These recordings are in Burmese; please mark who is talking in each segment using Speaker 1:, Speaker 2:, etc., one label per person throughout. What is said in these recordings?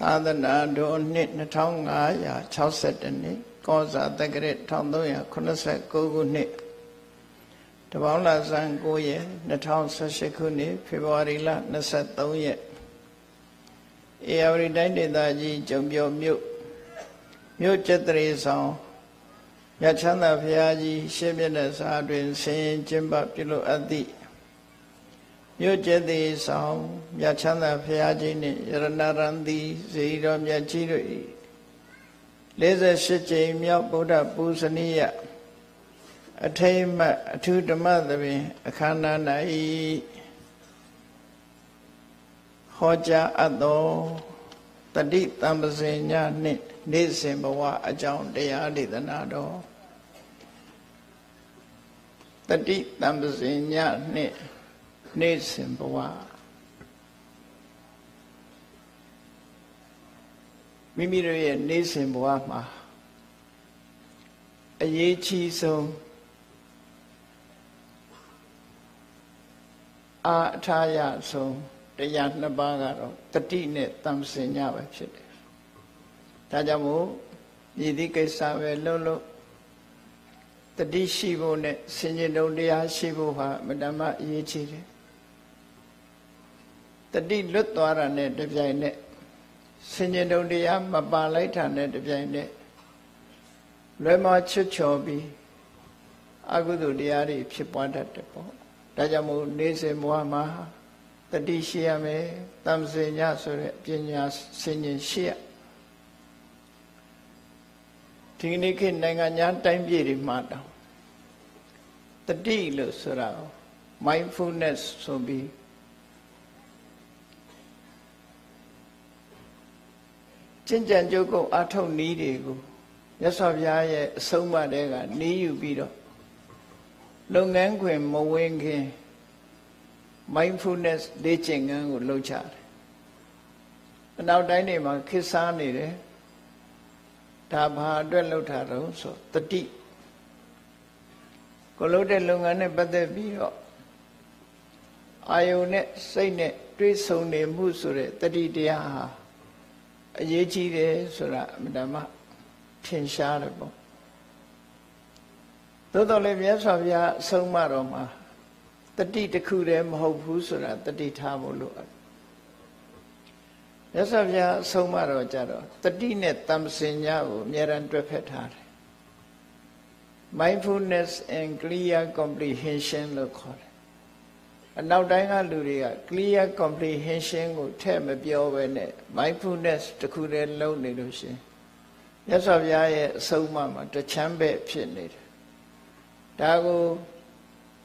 Speaker 1: သာသနာတော်နှစ်2562နှစ်ကောဇာတက္ကရာ1389ခုနှစ်တပေါင်းလာဇန်9ရက်2018ခုနှစ်ဖေဖော်ဝါရီလ23ရက်အေရဝတီတိုင်းဒေသကြီးကျုံပြောမြို့မြို့ကျက်တရေဆောင်ရချမ်းသာဘုရားကြီးရှေ့မျက်နှာစာတွင်ဆင်းကျင်းပပြုလို့အပ်သည့် မြို့ကျက်သေးဆောင်မြတ်ချမ်းသာဘုရားကြီးနှင့်ယရဏရန်တိဇေယတော်မြတ်ကြီးတို့၏48ကြိမ်မြောက်ဗုဒ္ဓပူဇနီယအထိမ့်မအထုဓမ္မသဘင် အခမ်းအနား၌ဟောကြားအပ်သောတတိတံပစင်ညနှင့်နေ့စဉ်ဘဝအကြောင်းတရားဒေသနာတော်တတိတံပစင်ညနှင့် နေ့စဉ်ဘဝမိမိတို့ရဲ့နေ့စဉ်ဘဝမှာအရေးကြီးဆုံးအာအထာရဆုံးတရားနှစ်ပါးကတော့တတိနဲ့တမ္ပစင်ညပဲဖြစ်တယ်။ဒါကြောင့်မို့မြည်သည့်ကိစ္စပဲလုံးလုံးတတိရှိဖို့နဲ့ဆင်ញင်တုံတရားရှိဖို့ဟာမတ္တမအရေးကြီးတယ် တတိလွတ်သွားတာနဲ့တပြိုင်နက်ဆင်ញင်တုံတရားမပါလိုက်တာနဲ့တပြိုင်နက်လွယ်မချွတ်ချော်ပြီးအကုသိုလ်တရားတွေဖြစ်ပွားတတ်တယ်ပေါ့ဒါကြောင့်မို့နေစဉ်ဘဝမှာတတိရှိရမယ်တမ္စင်ညဆိုတဲ့ပညာဆင်ញင်ရှိရဒီနေ့ခေတ်နိုင်ငံညာတိုင်းပြည်တွေမှာတောင်တတိလို့ဆိုတာ mindfulness ဆိုပြီး ကျင့်ကြံကြုတ်ကုတ်အထုတ်နည်းတွေကိုမြတ်စွာဘုရားရဲ့အဆုံးအမတွေကနည်းယူပြီးတော့လုပ်ငန်းခွင်မဝင်ခင် mindfulness လေ့ကျင့်ခန်းကိုလုပ်ချတယ်အနောက်တိုင်းတွေမှာခေတ်စားနေတယ်ဒါဘာအတွက်လုပ်တာတော့ဆိုတတိကိုလုပ်တဲ့လုပ်ငန်းနဲ့ပတ်သက်ပြီးတော့အာယုန်နဲ့စိတ်နဲ့တွေးဆုံနေမှုဆိုတဲ့တတိတရားဟာ အရေးကြီးတယ်ဆိုတာအမှန်တမ်းထင်ရှားတယ်ပေါ့သို့တော်လည်းမြတ်စွာဘုရားအဆုံးမတော်မှာတတိတစ်ခုတည်းမဟုတ်ဘူးဆိုတာတတိထားဖို့လိုအပ်မြတ်စွာဘုရားအဆုံးမတော်ကြတော့တတိနဲ့တမ္ပစင်ညာကိုအများရန်တွဲဖက်ထားတယ် mindfulness and clear comprehension လို့ခေါ်တယ် အနောက်တိုင်းကလူတွေက clear comprehension ကိုထည့်မပြောဘဲနဲ့ mindfulness တခုတည်းလုံးနေလို့ရှင်မြတ်စွာဘုရားရဲ့အဆုံးအမမှာတချမ်းပဲ့ဖြစ်နေတယ်ဒါကို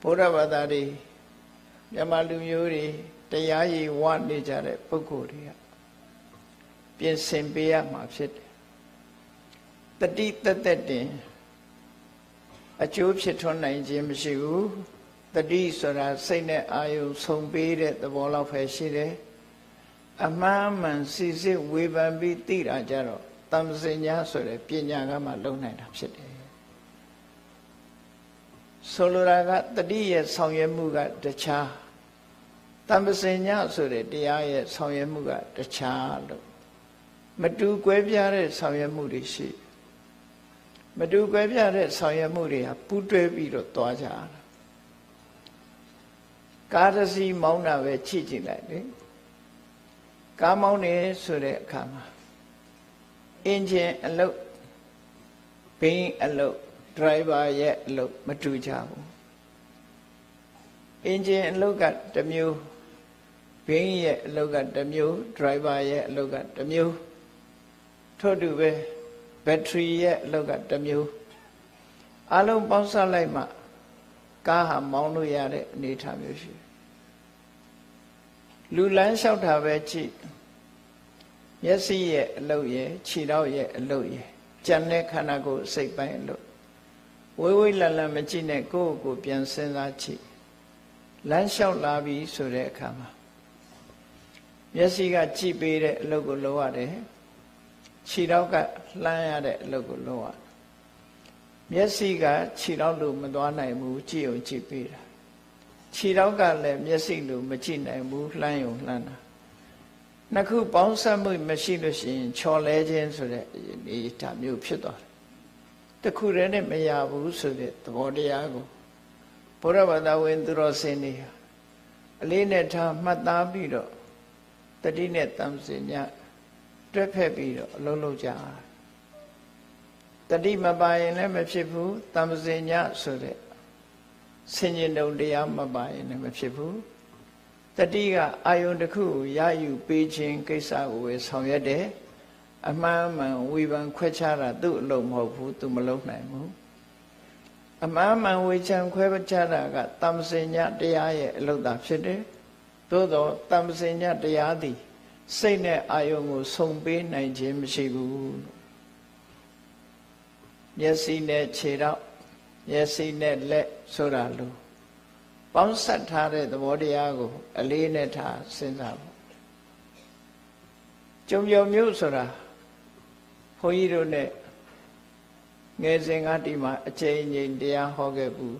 Speaker 1: ဘုရားဘာသာတွေမြန်မာလူမျိုးတွေတရားရည်ဝနေကြတဲ့ပုဂ္ဂိုလ်တွေကပြင်ဆင်ပေးရမှာဖြစ်တယ်တတိတသက်တင်အကျိုးဖြစ်ထွန်းနိုင်ခြင်းမရှိဘူး တတိဆိုတာစိတ်နဲ့အာယုဆုံပေးတဲ့သဘောလောက်ပဲရှိတယ်အမှန်မှန်စစ်စစ်ဝေဖန်ပြီးသိတာကြတော့တမ္ပစညာဆိုတဲ့ပညာကမှလုံနိုင်တာဖြစ်တယ်ဆိုလိုတာကတတိရဲ့ဆောင်ရွက်မှုကတခြားတမ္ပစညာဆိုတဲ့တရားရဲ့ဆောင်ရွက်မှုကတခြားလို့မတူကွဲပြားတဲ့ဆောင်ရွက်မှုတွေရှိမတူကွဲပြားတဲ့ဆောင်ရွက်မှုတွေဟာပူးတွဲပြီးတော့သွားကြတာ ကားတစ်စီးမောင်းတာပဲချိကြည့်လိုက်လေကားမောင်းနေဆိုတဲ့အခါမှာအင်ဂျင်အလုပ်ဘင်းအလုပ်ဒရိုင်ဘာရဲ့အလုပ်မတူကြဘူးအင်ဂျင်အလုပ်ကတစ်မျိုးဘင်းရဲ့အလုပ်ကတစ်မျိုးဒရိုင်ဘာရဲ့အလုပ်ကတစ်မျိုးထို့တူပဲဘက်ထရီရဲ့အလုပ်ကတစ်မျိုးအလုံးပေါင်းစပ်လိုက်မှ ကားဟာမောင်းလို့ရတဲ့အနေအထားမျိုးရှိတယ်လူလန်းလျှောက်တာပဲကြည့်မျက်စိရဲ့အလုပ်ရဲ့ခြေထောက်ရဲ့အလုပ်ရဲ့ကြံတဲ့ခန္ဓာကိုယ်စိတ်ပိုင်းအလုပ်ဝေးဝေးလန်လန်မကြည့်နဲ့ကိုယ့်ကိုယ်ပြန်စဉ်းစားကြည့်လမ်းလျှောက်လာပြီဆိုတဲ့အခါမှာမျက်စိကကြည့်ပေးတဲ့အလုပ်ကိုလုပ်ရတယ်ခြေထောက်ကလှမ်းရတဲ့အလုပ်ကိုလုပ်ရတယ် မျက်စိကခြေထောက်လို့မသွားနိုင်ဘူးကြည့်အောင်ကြည့်ပေးတာခြေထောက်ကလည်းမျက်စိလိုမကြည့်နိုင်ဘူးလှမ်းယုံလှမ်းတာနှစ်ခုပေါင်းစပ်မှုမရှိလို့ရှိရင်ချော်လဲခြင်းဆိုတဲ့ဒီဒါမျိုးဖြစ်သွားတယ်တခုတည်းနဲ့မရဘူးဆိုတဲ့သဘောတရားကိုဘုရားဘာသာဝင်သူတော်စင်တွေအလေးနဲ့ထားမှတ်သားပြီးတော့တတိနဲ့တမ်စင်ညတွဲဖက်ပြီးတော့အလုံးလုံးကြတ တိမပါရင်လည်းမဖြစ်ဘူးတမ်စင်ညဆိုတဲ့ဆင်ញင်တုံတရားမပါရင်လည်းမဖြစ်ဘူးတတိကအာယုန်တစ်ခုကိုရယူပေးခြင်းကိစ္စကိုပဲဆောင်ရွက်တယ်အမှန်မှန်ဝေဖန်ခွဲခြားတာသူ့အလုပ်မဟုတ်ဘူးသူမလုပ်နိုင်ဘူးအမှန်မှန်ဝေချံခွဲခြားတာကတမ္ပစညတရားရဲ့အလုပ်သာဖြစ်တယ်သို့တော့တမ္ပစညတရားသည်စိတ်နဲ့အာယုန်ကို ဆုံပေးနိုင်ခြင်းမရှိဘူး မျက်စိနဲ့ခြေတော့မျက်စိနဲ့လက်ဆိုတာလို့ပေါင်းဆက်ထားတဲ့သဘောတရားကို အလေးနဲ့ထားစဉ်းစားဖို့ကြုံပြုံမျိုးဆိုတာဘုန်းကြီးတို့ ਨੇ ငယ်စဉ်ကဒီမှာအချိန်ချင်းတရားဟောခဲ့ဘူး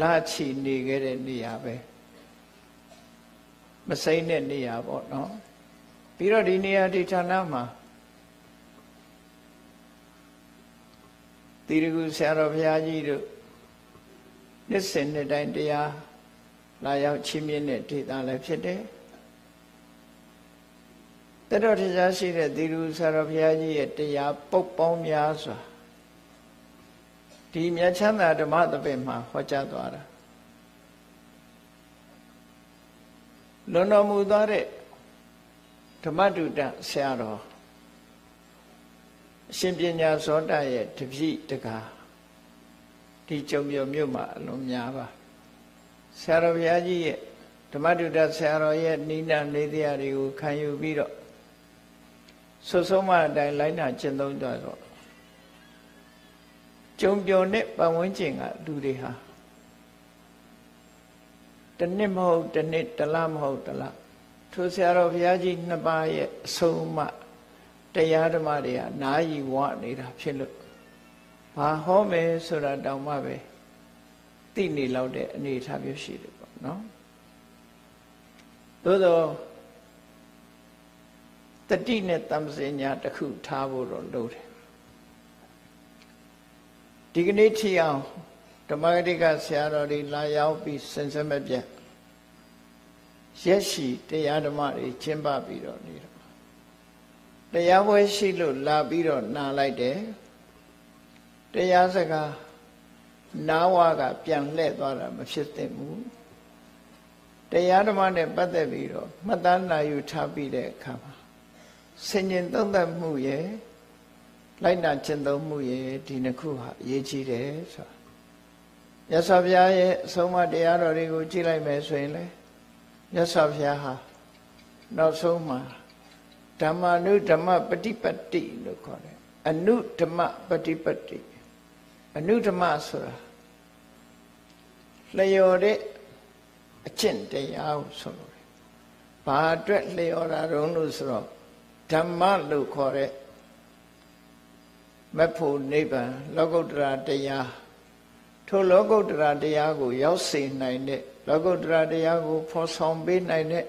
Speaker 1: လာချီနေခဲ့တဲ့နေရာပဲမစိမ့်တဲ့နေရာပေါ့နော်ပြီးတော့ဒီနေရာဒီဌာနမှာ တိရကုဆရာတော်ဘုရားကြီးတို့နှစ်စဉ်နှစ်တိုင်းတရားလာရောက်ချင်းမြင့်တဲ့ဒေသလည်းဖြစ်တယ်တတော်တရားရှိတဲ့သီရုဆရာတော်ဘုရားကြီးရဲ့တရားပုတ်ပေါင်းများစွာဒီမြတ်ချမ်းသာဓမ္မသဘင်မှာဟောကြားသွားတာလွန်တော်မူသွားတဲ့ဓမ္မတုတဆရာတော် အရှင်ပညာဇောတရဲ့တပည့်တကားဒီကြုံပြုံမြို့မှာအလွန်များပါဆရာတော်ဘုရားကြီးရဲ့ဓမ္မတုတဆရာတော်ရဲ့နိနာနေတရားတွေကိုခံယူပြီးတော့ဆွဆုံးမအတိုင်းလိုက်နာကျင့်သုံးကြတော့ကြုံပြုံနဲ့ပတ်ဝန်းကျင်ကလူတွေဟာတနစ်မဟုတ်တနစ်တလမဟုတ်တလထိုဆရာတော်ဘုရားကြီးနှစ်ပါးရဲ့အဆုံးအမ တရားဓမ္မတွေကနာယီဝနေတာဖြစ်လို့ဘာဟောမယ်ဆိုတာတောင်မှပဲသိနေလောက်တဲ့အနေအထားမျိုးရှိတယ်ပေါ့နော်သို့သောတတိနဲ့တမ္ပစညာတစ်ခုထားဖို့တော့လိုတယ်ဒီကနေ့ထိအောင်ဓမ္မဂတိကဆရာတော်တွေလာရောက်ပြီးစင်စမပြတ်ရက်ရှိတရားဓမ္မတွေကျင့်ပပြီးတော့နေတော့ တရားပွဲရှိလို့လာပြီးတော့နာလိုက်တယ်တရားစကားနာဝကပြန်လှည့်သွားတာမဖြစ်သင့်ဘူးတရားဓမ္မနဲ့ပတ်သက်ပြီးတော့မှတ်သားနာယူထားပြီးတဲ့အခါမှာဆင်ញင်သုံးသပ်မှုရဲ့လိုက်နာကျင့်သုံးမှုရဲ့ဒီနှစ်ခုဟာအရေးကြီးတယ်ဆိုတာမြတ်စွာဘုရားရဲ့အဆုံးအမတရားတော်တွေကိုကြည့်လိုက်မယ်ဆိုရင်လေမြတ်စွာဘုရားဟာနောက်ဆုံးမှာ ဓမ္မနုဓမ္မပฏิပတ်တိလို့ခေါ်တယ်အနုဓမ္မပฏิပတ်တိအနုဓမ္မဆိုတာလျော်တဲ့အကျင့်တရားကိုဆိုလို့ဘာအတွက်လျော်တာတုံးလို့ဆိုတော့ဓမ္မလို့ခေါ်တဲ့မဖို့နိဗ္ဗာန်လောကုတ္တရာတရားထိုလောကုတ္တရာတရားကို ရောက်စေနိုင်တဲ့လောကုတ္တရာတရားကိုဖော်ဆောင်ပေးနိုင်တဲ့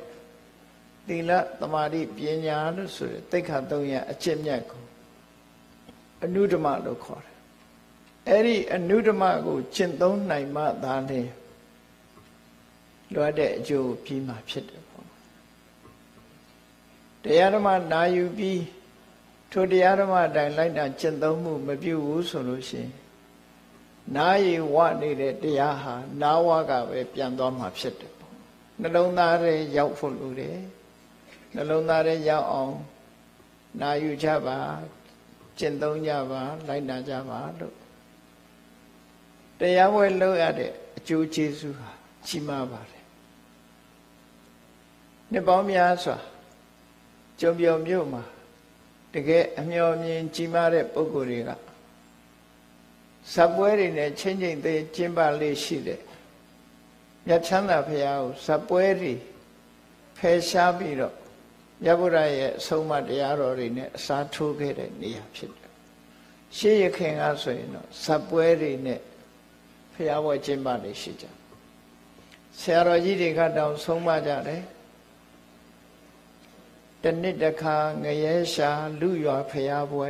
Speaker 1: သီလသမာဓိပညာလို့ဆိုရယ်တိခါသုံးရအကျင့်မြတ်ကိုအနုဓမ္မလို့ခေါ်တယ်အဲ့ဒီအနုဓမ္မကိုကျင့်သုံးနိုင်မှသာလေလွတ်တဲ့အကျိုးပြီးမှဖြစ်တယ်ပေါ့တရားဓမ္မနာယူပြီးထိုတရားဓမ္မအတိုင်းလိုက်တာကျင့်သုံးမှုမပြုဘူးဆိုလို့ရှိရင်နာယီဝနေတဲ့တရားဟာနာဝကပဲပြန်သွားမှာဖြစ်တယ်ပေါ့နှလုံးသားထဲရောက်ဖို့လိုတယ် နှလုံးသားထဲရောက်အောင်နာယူကြပါကျင့်သုံးကြပါလိုက်နာကြပါလို့တရားပွဲလုပ်ရတဲ့အကျိုးကျေးဇူးဟာကြီးမားပါတယ်နှစ်ပေါင်းများစွာကြုံပြုံမြို့မှာတကယ်အမျော်မြင်ကြီးမားတဲ့ပုဂ္ဂိုလ်တွေကဇက်ပွဲတွေနဲ့ချင်းချင်းသေးကျင်းပလေးရှိတဲ့မြတ်ချမ်းသာဘုရားကိုဇက်ပွဲတွေဖယ်ရှားပြီးတော့ မြတ်ဗုဒ္ဓရဲ့အဆုံးအမတရားတော်တွေနဲ့အစားထိုးခဲ့တဲ့နေရာဖြစ်တယ်။ရှေးရခင်ကဆိုရင်တော့ဇက်ပွဲတွေနဲ့ဘုရားပွဲကျင်းပလေးရှိကြ။ဆရာတော်ကြီးတွေကတောင်ဆုံးမကြတယ်။တတနှစ်တစ်ခါငရဲရှာလူရွာဖျားပွဲ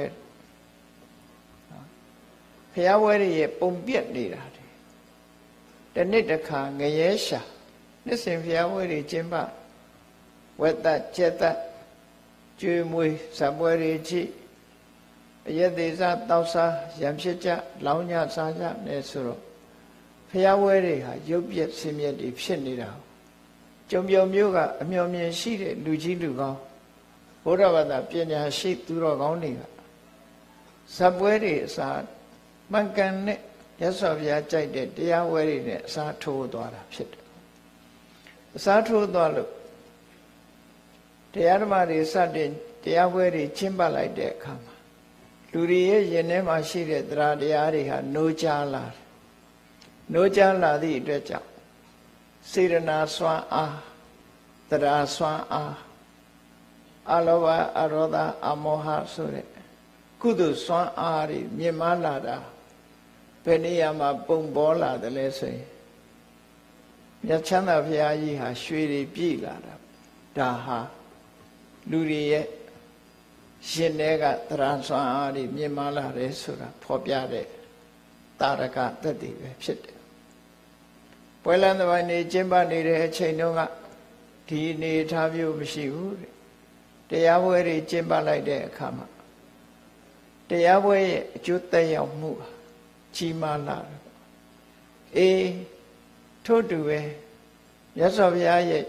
Speaker 1: ဖျားပွဲတွေရဲ့ပုံပြက်နေတာတွေတနှစ်တစ်ခါငရဲရှာနှစ်စဉ်ဖျားပွဲတွေကျင်းပ ဝက်သက်ကျက်သက်ကျွေးမွေးဇပွဲတွေကြည့်အယက်သေးစားတောက်စားရံဖြစ်ကြလောင်းညစားကြနေဆိုတော့ဖျားပွဲတွေဟာရုပ်ပြက်ဆင်းရဲတွေဖြစ်နေတာကြုံပြုံမျိုးကအမျော်မြင်ရှိတဲ့လူကြီးလူကောင်းဘုရားဘာသာပညာရှိသူတော်ကောင်းတွေကဇပွဲတွေအစားမှန်ကန်တဲ့ရသော်ဘုရားကြိုက်တဲ့တရားဝဲတွေနဲ့အစားထိုးသွားတာဖြစ်တယ်အစားထိုးသွားလို့ တရားဓမ္မတွေစတင်တရားပွဲတွေကျင်းပလိုက်တဲ့အခါမှာလူတွေရဲ့ရင်ထဲမှာရှိတဲ့တရားတရားတွေဟာနှိုးကြလာတယ်နှိုးကြလာသည့်အတွက်ကြောင့်စေရနာစွမ်းအားတရားစွမ်းအားအလောဘအရောဓအမောဟဆိုတဲ့ကုသိုလ်စွမ်းအားတွေမြင့်မားလာတာဘယ်နေရာမှာပုံပေါ်လာတယ်လဲဆိုရင်မြတ်ချမ်းသာဘုရားကြီးဟာရွှေတွေပြည့်လာတာဒါဟာ လူတွေရဲ့ရှင်တွေကသရံဆွမ်းအားတွေမြင်မာလာတယ်ဆိုတာဖော်ပြတဲ့တာရကသက်တည်ပဲဖြစ်တယ်။ပွဲလန်းသမိုင်းနေကျင်းပနေတဲ့အချိန်တုန်းကဒီအနေထားမျိုးမရှိဘူးတဲ့။တရားပွဲတွေကျင်းပလိုက်တဲ့အခါမှာတရားပွဲရဲ့အကျိုးသက်ရောက်မှုကြီးမားလာတယ်။အေးထို့တူပဲမြတ်စွာဘုရားရဲ့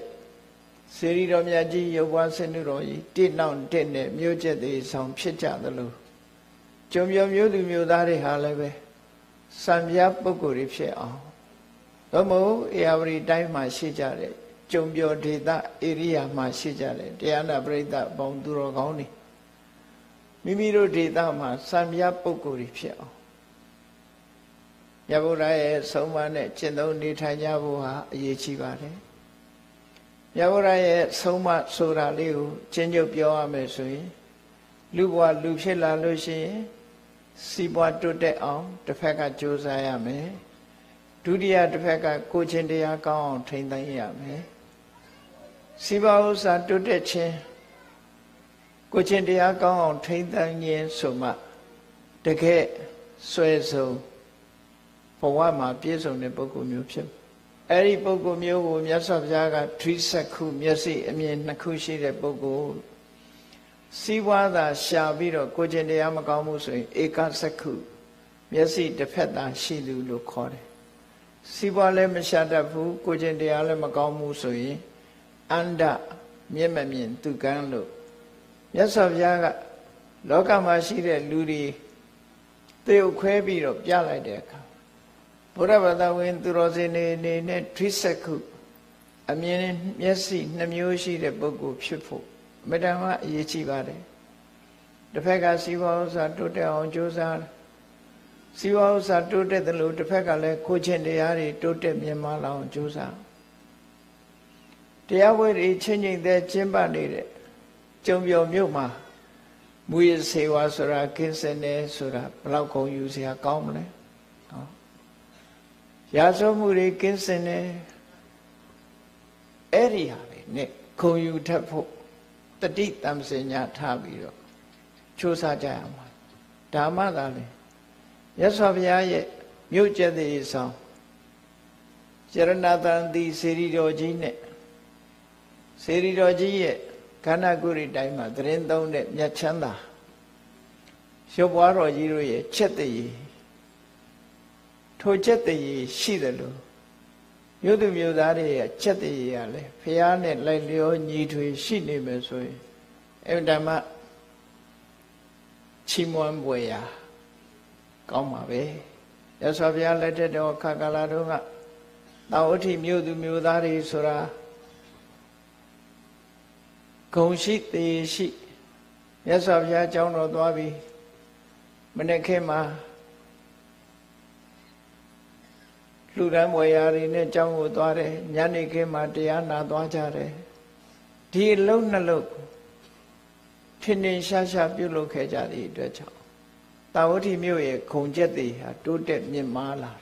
Speaker 1: စေရီတော်မြတ်ကြီးရုပ်ဝါဆင်းတော်ကြီးတိနှောင်တက်နဲ့မြို့ကျက်သေးဆောင်ဖြစ်ကြသလိုကျုံပြောမျိုးသူမျိုးသားတွေဟာလည်းပဲစံပြပုဂ္ဂိုလ်တွေဖြစ်အောင်သို့မဟုတ်အေယဝရီတိုင်းမှာရှိကြတဲ့ကျုံပြောဒေသဧရိယာမှာရှိကြတဲ့တရားနာပရိသတ်ပေါင်းသူတော်ကောင်းတွေမိမိတို့ဒေသမှာစံပြပုဂ္ဂိုလ်တွေဖြစ်အောင်မြတ်ဗုဒ္ဓရဲ့ဆုံးမနဲ့ကျင့်သုံးနေထိုင်ကြဖို့ဟာအရေးကြီးပါတယ် မြတ်ဗုဒ္ဓရဲ့ဆုံးမဆိုတာလေးကိုချင်းချုပ်ပြောရမယ်ဆိုရင်လူဘဝလူဖြစ်လာလို့ရှိရင်စီးပွားတိုးတက်အောင်တစ်ဖက်ကကြိုးစားရမယ်ဒုတိယတစ်ဖက်ကကိုချင်းတရားကောင်းအောင်ထိန်းသိမ်းရမယ်စီးပွားဥစ္စာတိုးတက်ခြင်းကိုချင်းတရားကောင်းအောင်ထိန်းသိမ်းခြင်းဆိုမှတကယ်ဆွဲဆုံးဘဝမှာပြည့်စုံတဲ့ပုဂ္ဂိုလ်မျိုးဖြစ် အဲ့ဒီပုဂ္ဂိုလ်မျိုးကိုမြတ်စွာဘုရားကဒွိစက္ခုမျက်စိအမြင်နှစ်ခုရှိတဲ့ပုဂ္ဂိုလ်စီးပွားသာရှာပြီးတော့ကိုကျင်တရားမကောင်းမှုဆိုရင်ဧကစက္ခုမျက်စိတစ်ဖက်သာရှိသူလို့ခေါ်တယ်စီးပွားလည်းမရှာတတ်ဘူးကိုကျင်တရားလည်းမကောင်းဘူးဆိုရင်အန္တမျက်မမြင်သူကန်းလို့မြတ်စွာဘုရားကလောကမှာရှိတဲ့လူတွေသေုပ်ခွဲပြီးတော့ပြလိုက်တဲ့အခါ ဘုရားဘာသာဝင်သူတော်စင်တွေအနေနဲ့ထိစက်ခုအမြင်မျက်စိနှမျိုးရှိတဲ့ပုဂ္ဂိုလ်ဖြစ်ဖို့မတန်မှအရေးကြီးပါတယ်တစ်ဖက်ကစီဝါဥစ္စာတိုးတက်အောင်ကြိုးစားစီဝါဥစ္စာတိုးတက်တယ်လို့တစ်ဖက်ကလည်းကိုချင်းတရားတွေတိုးတက်မြင်မလာအောင်ကြိုးစားတရားဝဲတွေချင်းချင်းတဲ့ကျင်းပနေတဲ့ကြုံပြော်မြို့မှာမူရစေဝါဆိုတာကင်းစင်နေဆိုတာဘလောက်ကုန်ယူစရာကောင်းမလဲ ရာဇဝမှုတွေကင်းစင်တယ်အဲ့ဒီဟာတွေနဲ့ခုံယူထပ်ဖို့တတိတမ္စညာထားပြီးတော့ချိုးစားကြရမှာဒါမှသာလေရသော်ဘုရားရဲ့မြို့ကျက်သေးဆောင်ရဏတန်တိစေရီတော်ကြီးနဲ့စေရီတော်ကြီးရဲ့ခန္ဓာကိုယ်ရီတိုင်းမှာသတင်းသုံးတဲ့မြတ်ချမ်းသာရုပ်ဘွားတော်ကြီးတို့ရဲ့ချက်တည်း ထိုချက်တည်းရှိတယ်လို့မြို့သူမြို့သားတွေရဲ့ချက်တည်းရလဲဖះနဲ့လိုက်လျောညီထွေရှိနေမယ်ဆိုရင်အမှန်တမ်းချီးမွမ်းပွေရာကောင်းပါပဲရသော်ဘုရားလက်ထက်တော်ခါကာလတုန်းကတာဝတိမြို့သူမြို့သားတွေဆိုတာဂုံရှိသေးရှိမြတ်စွာဘုရားကျောင်းတော်သွားပြီးမနေ့ခေတ်မှာ လူတန်းမွေရာတွေနဲ့ကျောင်းကိုသွားတယ်ညနေခင်းမှာတရားနာသွားကြတယ်ဒီအလုံးနှလုံးထင်ထင်ရှားရှားပြုလုပ်ခဲ့ကြသည့်အတွက်ကြောင့်တာဝတိမြို့ရဲ့ခုံကျက်တွေဟာတိုးတက်မြင့်မားလာ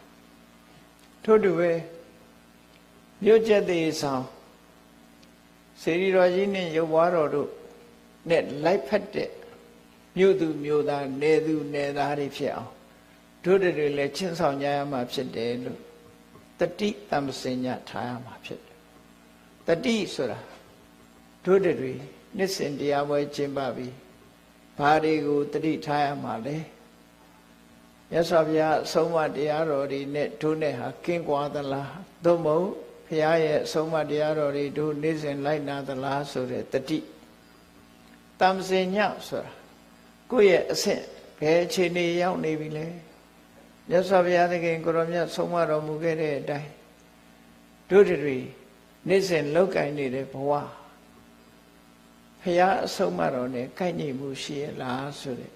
Speaker 1: ထို့တူပဲမြို့ကျက်တွေဆောင်စေရီတော်ကြီးနဲ့ရုပ်ဘွားတော်တို့နဲ့လိုက်ဖက်တဲ့မြို့သူမြို့သားနေသူနေသားတွေဖြစ်အောင်တို့တွေလည်းချင်းဆောင်ကြရမှာဖြစ်တယ်လို့ တတိတမ္ပစင်ညထားရမှာဖြစ်တယ်တတိဆိုတာတို့တွေနှစ်စဉ်တရားပွဲကျင်းပပြီးဘာတွေကိုတတိထားရမှာလဲမြတ်စွာဘုရားအဆုံးအမတရားတော်တွေနဲ့တို့နဲ့ဟာကင်းကွာသလားသို့မဟုတ်ဘုရားရဲ့အဆုံးအမတရားတော်တွေတို့နေ့စဉ်လိုက်နာသလားဆိုတဲ့တတိတမ္ပစင်ညဆိုတာကိုယ့်ရဲ့အဆင့်ဘယ်အခြေအနေရောက်နေပြီလဲ မြတ်စွာဘုရားသခင်ကိုရောမြတ်ဆုံးမတော်မူခဲ့တဲ့အတိုင်းတို့တွေနေ့စဉ်လောက်ကင်နေတဲ့ဘဝဖရာအဆုံးမတော်နဲ့ကိုက်ညီမှုရှိရလားဆိုတဲ့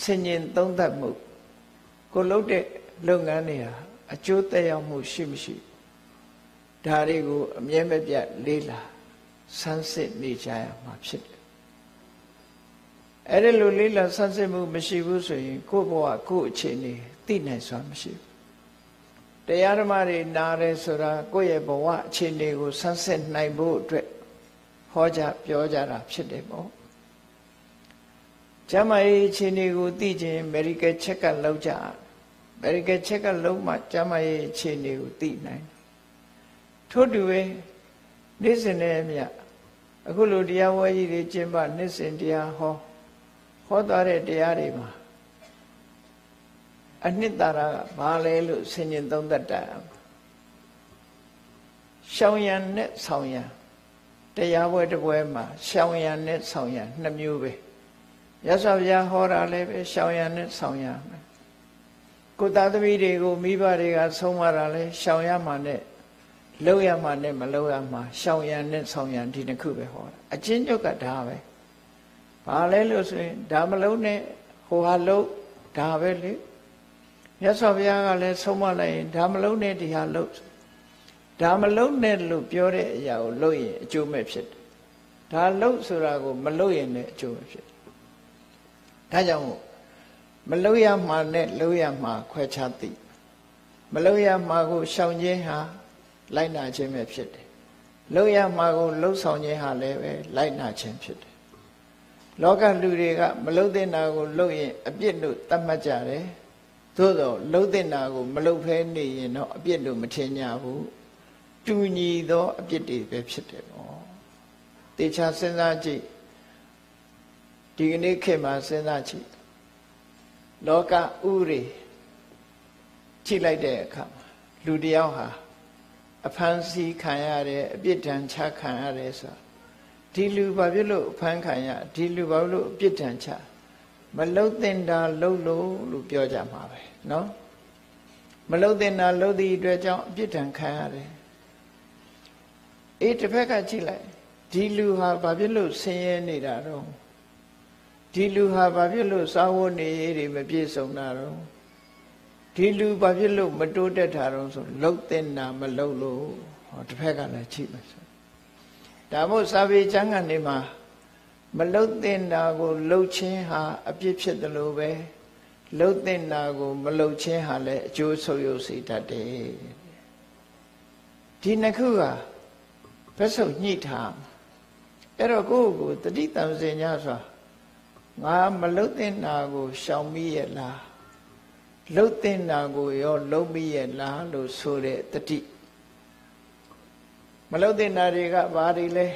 Speaker 1: ဆင်ញင်သုံးသပ်မှုကိုလုပ်တဲ့လုပ်ငန်းတွေဟာအကျိုးသက်ရောက်မှုရှိမရှိဒါတွေကိုအမြဲမပြတ်လေးလာဆန်းစစ်နေကြရမှာဖြစ်တယ်အဲ့ဒီလိုလေးလာဆန်းစစ်မှုမရှိဘူးဆိုရင်ကိုယ့်ဘဝကိုယ့်အခြေအနေ သိနိုင်စွာမရှိဘူးတရားဓမ္မတွေနားရဲဆိုတာကိုယ့်ရဲ့ဘဝအခြေအနေကိုဆန်းစစ်နိုင်ဖို့အတွက်ဟောကြပြောကြတာဖြစ်တယ်ပေါ့ကျမ်းမာရေးအခြေအနေကိုသိခြင်း medical check ကလောက်ကြ medical check ကလုံးမှကျမ်းမာရေးအခြေအနေကိုသိနိုင်ထို့တူပဲနေ့စဉ်နဲ့အမျှအခုလိုတရားဝဲကြီးတွေကျင့်ပနေ့စဉ်တရားဟောဟောသွားတဲ့တရားတွေမှာ အနှစ်သာရကဘာလဲလို့ဆင်ញင်သုံးသပ်တာရှောင်ရံနဲ့ဆောင်ရံတရားပွဲတစ်ပွဲမှာရှောင်ရံနဲ့ဆောင်ရံနှစ်မျိုးပဲရသော်ဘုရားဟောတာလည်းပဲရှောင်ရံနဲ့ဆောင်ရံမယ်ကိုသားသမီးတွေကိုမိဘတွေကဆုံးမတာလဲရှောင်ရမှနဲ့လောက်ရမှနဲ့မလောက်ရမှရှောင်ရံနဲ့ဆောင်ရံဒီနှစ်ခုပဲဟောတာအချင်းချုပ်ကဒါပဲဘာလဲလို့ဆိုရင်ဒါမလုံးနဲ့ဟိုဟာလုံးဒါပဲလေ မြတ်စွာဘုရားကလည်းဆုံးမလိုက်ရင်ဒါမလုံးနဲ့ဒီဟာလုံးဒါမလုံးနဲ့လို့ပြောတဲ့အရာကိုလုပ်ရင်အကျိုးမဲ့ဖြစ်တယ်ဒါလုံးဆိုတာကိုမလုပ်ရင်လည်းအကျိုးမဲ့ဖြစ်တယ်ဒါကြောင့်မလုပ်ရမှာနဲ့လုပ်ရမှာခွဲခြားသိမလုပ်ရမှာကိုရှောင်ခြင်းဟာလိုက်နာခြင်းပဲဖြစ်တယ်လုပ်ရမှာကိုလှုပ်ဆောင်ခြင်းဟာလည်းပဲလိုက်နာခြင်းဖြစ်တယ်လောကလူတွေကမလှုပ်တဲ့နာကိုလှုပ်ရင်အပြစ်လို့သတ်မှတ်ကြတယ် သို့တော့လှုပ်တဲ့နာကိုမလှုပ်ဖဲနေရင်တော့အပြစ်လို့မထင်ကြဘူးတူညီသောအပြစ်တွေပဲဖြစ်တယ်ပေါ့တေချာစဉ်းစားကြည့်ဒီကနေ့ခေတ်မှာစဉ်းစားကြည့်လောကဥရိကြည့်လိုက်တဲ့အခါမှာလူတယောက်ဟာအဖမ်းဆီးခံရတယ်အပြစ်ဒဏ်ချခံရတယ်ဆိုတာဒီလူဘာဖြစ်လို့အဖမ်းခံရဒီလူဘာလို့အပြစ်ဒဏ်ချ မလုတ်တင်တာလှုပ်လို့လို့ပြောကြမှာပဲเนาะမလုတ်တင်တာလှုပ်သည့်အတွက်ကြောင့်အပြစ်ဒဏ်ခံရတယ်အေးတစ်ဖက်ကကြည့်လိုက်ဒီလူဟာဘာဖြစ်လို့ဆင်းရဲနေတာတော့ဒီလူဟာဘာဖြစ်လို့စာဝတ်နေရေးတွေမပြည့်စုံတာတော့ဒီလူဘာဖြစ်လို့မတိုးတက်တာတော့ဆိုလှုပ်တင်တာမလှုပ်လို့ဟောတစ်ဖက်ကလည်းကြည့်မယ်ဆိုဒါမို့စာပေကျမ်းကနေမှာ မလှုပ်တင်တာကိုလှုပ်ခြင်းဟာအပြစ်ဖြစ်တယ်လို့ပဲလှုပ်တင်တာကိုမလှုပ်ခြင်းဟာလည်းအကျိုးဆုပ်ယုပ်စေတတ်တယ်ဒီနှစ်ခုကဘက်ဆုပ်ညှိထားအဲ့တော့ကိုယ့်ကိုတတိတံစင်ညဆိုငါမလှုပ်တင်တာကိုရှောင်မိရဲ့လားလှုပ်တင်တာကိုရောလှုပ်မိရဲ့လားလို့ဆိုတဲ့တတိမလှုပ်တင်တာတွေကဘာတွေလဲ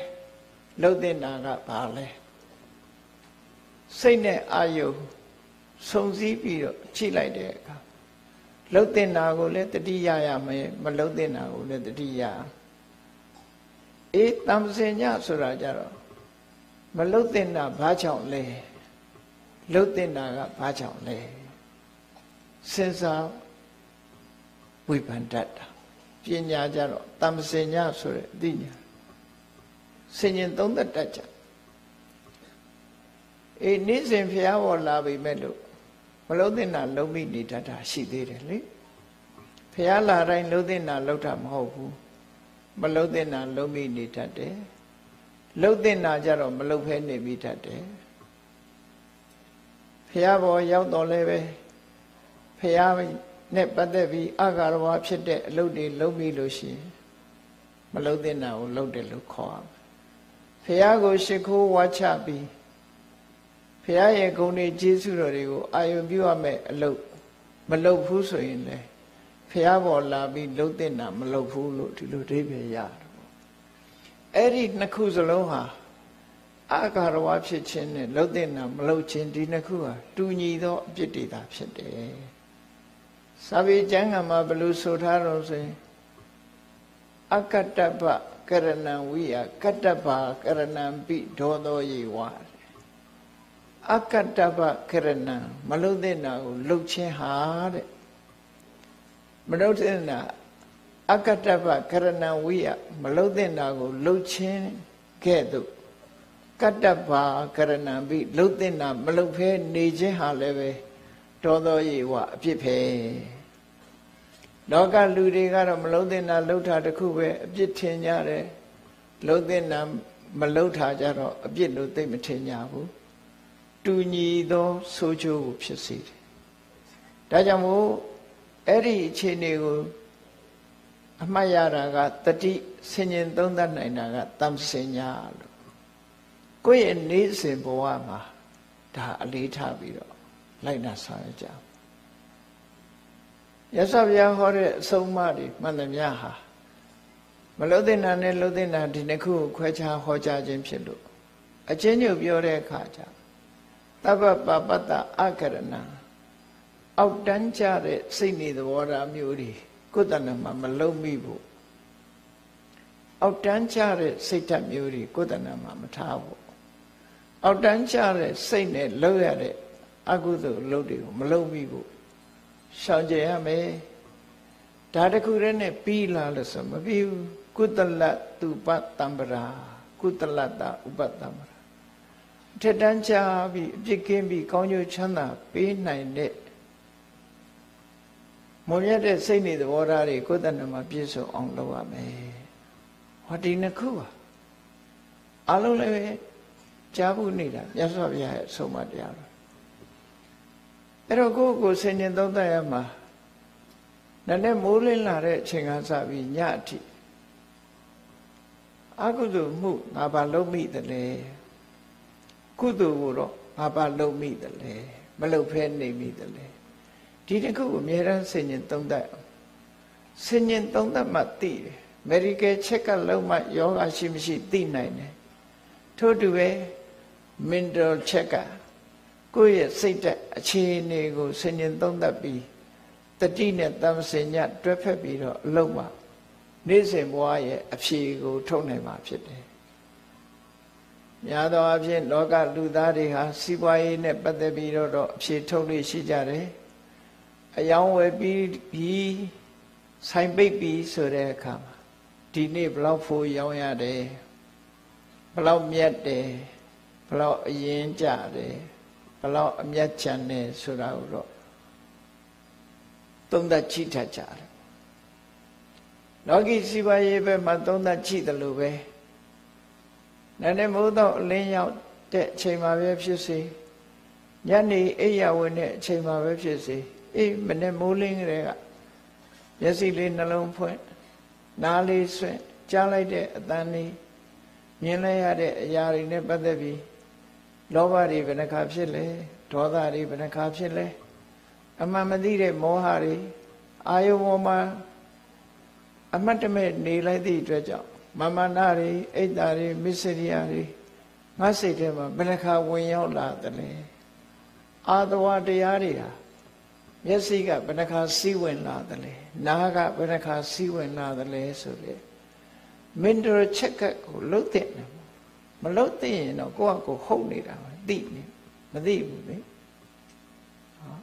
Speaker 1: လှုပ်တင်တာကဘာလဲ စိတ်နဲ့အာယုစုံစည်းပြီးတော့ကြည့်လိုက်တဲ့အခါလှုပ်တင်တာကိုလည်းတတိယရမယ်မလှုပ်တင်တာကိုလည်းတတိယအေးတမ္ပစင်ညဆိုတာကြတော့မလှုပ်တင်တာဘာကြောင့်လဲလှုပ်တင်တာကဘာကြောင့်လဲစဉ်းစားဝိပန္ဒတ္တာပညာကြတော့တမ္ပစင်ညဆိုတဲ့အသိဉာဏ်ဆင်ញင်သုံးသက်တတ်ကြ အေးနေ့စဉ်ဖျားပေါ်လာပြီမဲ့လို့မလုံးတင်တာလုံးမိနေတတ်တာရှိသေးတယ်လေဖျားလာတိုင်းလုံးတင်တာလုံးတာမဟုတ်ဘူးမလုံးတင်တာလုံးမိနေတတ်တယ်လုံးတင်တာကြတော့မလုံးဖဲနေမိတတ်တယ်ဖျားပေါ်ရောက်တော့လဲပဲဖျားနဲ့ပတ်သက်ပြီးအာဃာရဝါဖြစ်တဲ့အလုပ်တွေလုံးမိလို့ရှိရင်မလုံးတင်တာကိုလုံးတယ်လို့ခေါ်ရမယ်ဖျားကိုရှ िख ိုးဝါချပြီး ဖရာရဲ့ဂုဏ်တွေကျေးဇူးတော်တွေကိုအာယုံပြုရမယ်အလုပ်မလုပ်ဘူးဆိုရင်လေဖရာပေါ်လာပြီးလှုပ်တဲ့နာမလုပ်ဘူးလို့ဒီလိုအဓိပ္ပာယ်ရတယ်ပေါ့အဲ့ဒီနှစ်ခုစလုံးဟာအာကာရဝဖြစ်ခြင်းနဲ့လှုပ်တဲ့နာမလှုပ်ခြင်းဒီနှစ်ခုဟာတူညီသောအပြစ်တွေသာဖြစ်တယ်စာပေကျမ်းဂန်မှာဘယ်လိုဆိုထားတော့ဆိုရင်အကတ္တပကရဏံဝိယကတ္တပါကရဏံပိဒောသောယေဝ အကတ္တပကရဏံမလုတဲ့နာကိုလှုပ်ခြင်းဟာတဲ့မလုတဲ့နာအကတ္တပကရဏံဝိယမလုတဲ့နာကိုလှုပ်ခြင်းကဲ့သို့ကတ္တပါကရဏံပိလှုပ်တဲ့နာမလှုပ်ဖဲနေခြင်းဟာလည်းပဲဒောသောယေဝအဖြစ်ပဲလောကလူတွေကတော့မလုံးတဲ့နာလှုပ်တာတခုပဲအပြစ်ထင်ကြတယ်လှုပ်တဲ့နာမလှုပ်တာကြတော့အပြစ်လို့သိမထင်ကြဘူး တူညီသောဆိုးကျိုးကိုဖြစ်စေတယ်ဒါကြောင့်မို့အဲ့ဒီအခြေအနေကိုအမှတ်ရတာကတတိဆင်ញင်သုံးသပ်နိုင်တာကတမ်စင်ညာလို့ကိုယ့်ရဲ့နေစဉ်ဘဝမှာဒါအလေးထားပြီးတော့လိုက်နာဆောင်ရကြအောင်ရသော်ဗျာဟောတဲ့အဆုံးအမတွေမှန်သမျှဟာမလို့တဲ့နာနဲ့လို့တဲ့နာဒီနှစ်ခုကိုခွဲခြားဟောကြားခြင်းဖြစ်လို့အချင်းညုတ်ပြောတဲ့အခါကျ တပ္ပပပတ္တအကရဏအောက်တန်းကြတဲ့စိတ်နေသဘောထားမျိုးတွေကိုယ်တဏ္ဍမှာမလုံမိဘူးအောက်တန်းကြတဲ့စိတ်ဓာတ်မျိုးတွေကိုယ်တဏ္ဍမှာမထားဘူးအောက်တန်းကြတဲ့စိတ်နဲ့လှုပ်ရတဲ့အကုသိုလ်အလုပ်တွေကိုမလုပ်မိဘူးရှောင်ကြရမယ်ဒါတခုတည်းနဲ့ပြီးလာလို့ဆိုမပြီးဘူးကုသလတုပတံပရာကုသလတဥပတံပရာ ထက်တန်းချပြီးအပြစ်ကင်းပြီးကောင်းကျိုးချမ်းသာပေးနိုင်တဲ့မွန်မြတ်တဲ့စိတ်နေသဘောထားတွေကိုယ်တဏ္ဍမှာပြည့်စုံအောင်လုပ်ရမယ်ဟောဒီနှစ်ခုပါအလုံးလည်းကြားဖို့နေတာမြတ်စွာဘုရားရဲ့အဆုံးအမတရားတော်အဲ့တော့ကိုယ့်ကိုဆင်ញင်သုံးသပ်ရမှာနည်းနည်းမိုးလင်းလာတဲ့အချိန်ကစပြီးညအထိအကုသိုလ်မှုငါဘာလုပ်မိတယ်လဲ ကုသိုလ်ကိုတော့ငါဘာလုပ်မိတယ်လဲမလုပ်ဖဲနေမိတယ်လဲဒီတစ်ခုကိုအများရန်ဆင်ញင်သုံးသပ်ဆင်ញင်သုံးသပ်မှသိတယ် medical check ကလုံးမှယောဂရှိမရှိသိနိုင်တယ်ထို့တူပဲ mental check ကကိုယ့်ရဲ့စိတ်သက်အခြေအနေကိုဆင်ញင်သုံးသပ်ပြီးတတိနဲ့တမ္စင်ညတွဲဖက်ပြီးတော့အလုံးမှာနေ့စဉ်ဘဝရဲ့အဖြေကိုထုတ်နိုင်မှာဖြစ်တယ်။ များသောအားဖြင့်လောကလူသားတွေဟာစီးပွားရေးနဲ့ပတ်သက်ပြီးတော့အဖြေထုတ်လို့ရှိကြတယ်။အယောင်းဝယ်ပြီးပြီးဆိုင်ပိတ်ပြီးဆိုတဲ့အခါမှာဒီနေ့ဘလောက်ဖိုးရောင်းရတယ်ဘလောက်မြတ်တယ်ဘလောက်အရင်ကြတယ်ဘလောက်အမျက်ချမ်းနေဆိုတာကိုတော့သုံးသပ်ကြည့်ထကြတယ်လောကီစီပါရေးဘက်မှာသုံးသပ်ကြည့်တယ်လို့ပဲ နည်းနည်းမိုးတော့အလင်းရောက်တဲ့အချိန်မှာပဲဖြစ်စေညနေအိယာဝင်တဲ့အချိန်မှာပဲဖြစ်စေအေးမနေ့မိုးလင်းကလေးကမျက်စိလေးနှလုံးဖွင့်နားလေးဆွင့်ကြားလိုက်တဲ့အတန်လေးမြင်လိုက်ရတဲ့အရာတွေနဲ့ပတ်သက်ပြီးလောဘတွေဘယ်နှခါဖြစ်လဲဒေါသတွေဘယ်နှခါဖြစ်လဲအမှန်မသိတဲ့မောဟတွေအာယုံပေါ်မှာအမတ်တမဲ့နေလိုက်သည့်အတွက်ကြောင့် မမနာတွေအိတ်တာတွေမစ္စရိယာတွေငါစိတ်ထဲမှာဘယ်နှခါဝင်ရောက်လာသလဲအာသဝတရားတွေဟာမျက်စိကဘယ်နှခါစီးဝင်လာသလဲနားကဘယ်နှခါစီးဝင်လာသလဲဆိုတဲ့ mental check ကိုလုပ်တဲ့မလို့သိရင်တော့ကိုယ့်အကိုဟုတ်နေတာသိနေမသိဘူးလေဟော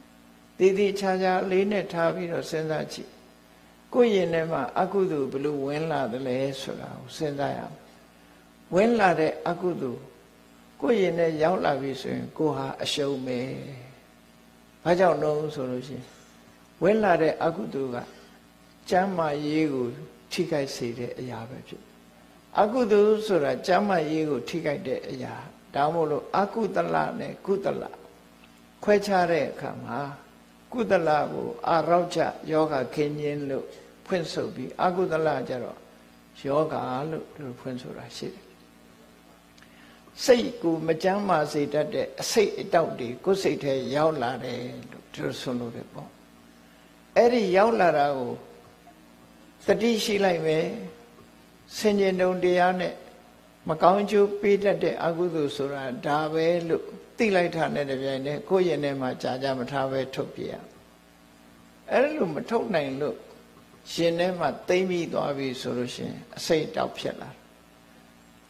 Speaker 1: တည်တည်ချာချာလေးနဲ့ထားပြီးတော့စဉ်းစားကြည့် ကိုယ့်ရင်ထဲမှာအကုသိုလ်ဘလို့ဝင်လာတယ်လဲဆိုတာကိုစဉ်းစားရအောင်ဝင်လာတဲ့အကုသိုလ်ကိုယ့်ရင်ထဲရောက်လာပြီဆိုရင် ကိုဟာအရှုံးပဲဘာကြောင့်လို့ဆိုလို့ရှိရင်ဝင်လာတဲ့အကုသိုလ်ကကျမ်းမာရေးကို ထိခိုက်စေတဲ့အရာပဲဖြစ်အကုသိုလ်ဆိုတာကျမ်းမာရေးကိုထိခိုက်တဲ့အရာဒါမို့လို့အကုသလနဲ့ကုသလခွဲခြားတဲ့အခါမှာ ကုသလကိုအာရောချယောဂခင်းခြင်းလို့ဖွင့်ဆိုပြီးအကုသလကျတော့ယောဂလို့သူဖွင့်ဆိုတာရှိတယ်စိတ်ကိုမကြမ်းမာစေတတ်တဲ့အစိတ်အတောက်တွေကိုယ်စိတ်ထဲရောက်လာတယ်လို့သူဆိုလို့တယ်ပေါ့အဲ့ဒီရောက်လာတာကိုတတိရှိလိုက်မယ်ဆင်ញင်တုံတရားနဲ့မကောင်းကျိုးပေးတတ်တဲ့အကုသိုလ်ဆိုတာဒါပဲလို့ သိလိုက်တာနဲ့တပြိုင်တည်းကိုယ့်ရင်ထဲမှာကြာကြာမထားပဲထုတ်ပြရအဲ့လိုမထုတ်နိုင်လို့ရှင်ထဲမှာသိမ့်ပြီးသွားပြီဆိုလို့ရှင်အစိတ်တောက်ဖြစ်လာ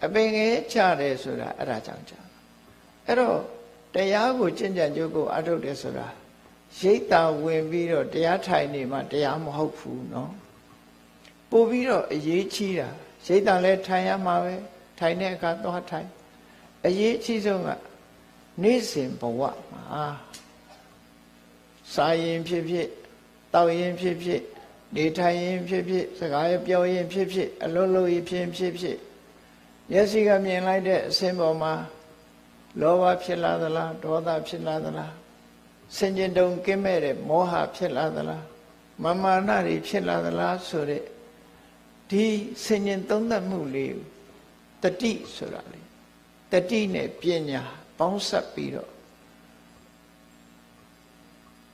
Speaker 1: အပင်ငယ်ချတယ်ဆိုတာအဲ့ဒါကြောင့်ကြာအဲ့တော့တရားကိုကျင့်ကြံကြိုးကိုအထုတ်တယ်ဆိုတာရိတ်တာဝင်ပြီးတော့တရားထိုင်နေမှတရားမဟုတ်ဘူးเนาะပို့ပြီးတော့အရေးကြီးတာရိတ်တာလဲထိုင်ရမှာပဲထိုင်တဲ့အခါသွားထိုင်အရေးအကြီးဆုံးက နေ့စဉ်ဘဝမှာစာရင်ဖြစ်ဖြစ်တောက်ရင်ဖြစ်ဖြစ်နေထိုင်ရင်ဖြစ်ဖြစ်စကားပြောရင်ဖြစ်ဖြစ်အလုံးလုံးရင်ဖြစ်ဖြစ်ဖြစ်မျက်စိကမြင်လိုက်တဲ့အစင်းပေါ်မှာလောဘဖြစ်လာသလားဒေါသဖြစ်လာသလားစင်ကြင်တုံကင်းမဲ့တဲ့မောဟဖြစ်လာသလားမမာနတွေဖြစ်လာသလားဆိုတဲ့ဒီစင်ကြင်သုံးသပ်မှုလေးတတိဆိုတာလေတတိနဲ့ပညာ ပေါင်းဆက်ပြီးတော့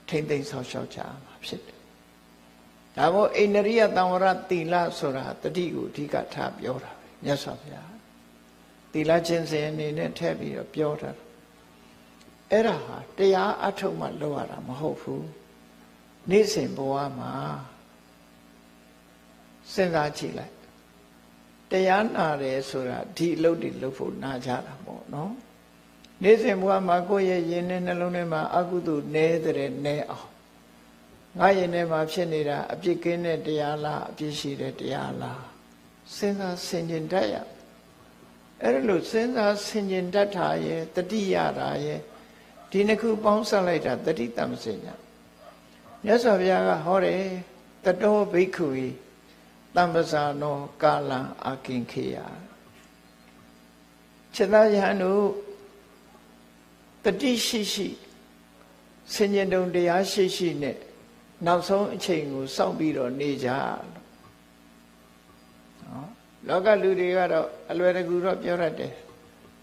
Speaker 1: ထိမ့်သိမ်းဆောက်ရှောက်ကြမှာဖြစ်တယ်။ဒါမို့အိန္ဒြိယတံဝရသီလဆိုတာတတိကိုအဓိကထားပြောတာပဲမြတ်စွာဘုရား။သီလချင်းစဉ်အနေနဲ့ထည့်ပြီးတော့ပြောတာ။အဲ့ဒါဟာတရားအထုတ်မှလုပ်ရတာမဟုတ်ဘူး။နေ့စဉ်ဘဝမှာစဉ်းစားကြည့်လိုက်တရားနာတယ်ဆိုတာဒီအလုပ်တွေလုပ်ဖို့နာကြတာပေါ့နော် နေ့စဉ်ဘဝမှာကိုယ့်ရဲ့ယင်နဲ့နှလုံးထဲမှာအကုသိုလ်နဲတဲ့နဲအောင်ငါယင်ထဲမှာဖြစ်နေတာအပြစ်ကင်းတဲ့တရားလားအပြစ်ရှိတဲ့တရားလားစဉ်းစားဆင်ခြင်တတ်ရအဲ့လိုစဉ်းစားဆင်ခြင်တတ်တာရဲ့တတိယတာရဲ့ဒီနှစ်ခုပေါင်းစပ်လိုက်တာတတိတမစင်ညာမြတ်စွာဘုရားကဟောတယ်တတောဘိက္ခုီတမ္ပဇာနောကာလံအာကင်ခေယခြေသားယဟန်တို့ တတိရှိရှိဆင်ញင်တုံတရားရှိရှိနဲ့နောက်ဆုံးအချိန်ကိုစောင့်ပြီးတော့နေကြနော်လောကလူတွေကတော့အလွယ်တကူတော့ပြောရတယ်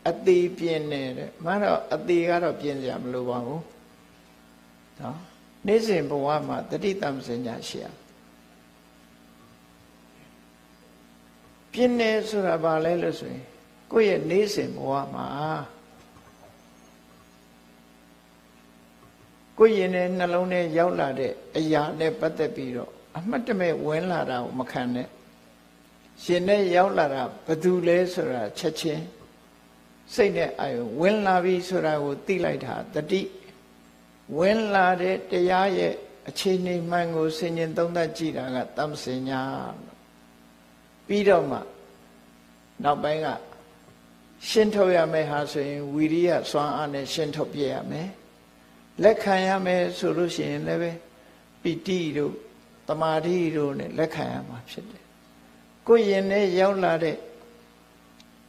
Speaker 1: အသေးပြင်းနေတဲ့မှတော့အသေးကတော့ပြင်းစရာမလိုပါဘူးနော်နေ့စဉ်ဘဝမှာတတိတမ္ပစညာရှိရပြင်းနေဆိုတာဘာလဲလို့ဆိုရင်ကိုယ့်ရဲ့နေ့စဉ်ဘဝမှာ ကိုယ့်ရင်ထဲနှလုံးထဲရောက်လာတဲ့အရာနဲ့ပတ်သက်ပြီးတော့အမှတ်တမဲ့ဝင်လာတာကိုမခံနဲ့ရှင်နဲ့ရောက်လာတာဘယ်သူလဲဆိုတာချက်ချင်းစိတ်နဲ့အာယုဝင်လာပြီဆိုတာကိုသိလိုက်တာတတိဝင်လာတဲ့တရားရဲ့အခြေအနေမှန်ကိုဆင်ញင်သုံးသပ်ကြည့်တာကတမ္ပစညာပြီးတော့မှနောက်ပိုင်းကရှင်းထုတ်ရမယ်ဟာဆိုရင်ဝီရိယစွမ်းအားနဲ့ရှင်းထုတ်ပြရမယ် လက်ခံရမယ်ဆိုလို့ရှိရင်လည်းပဲပီတိတို့တမာတိတို့နဲ့လက်ခံရမှာဖြစ်တယ်ကိုယ်ရင်နဲ့ရောက်လာတဲ့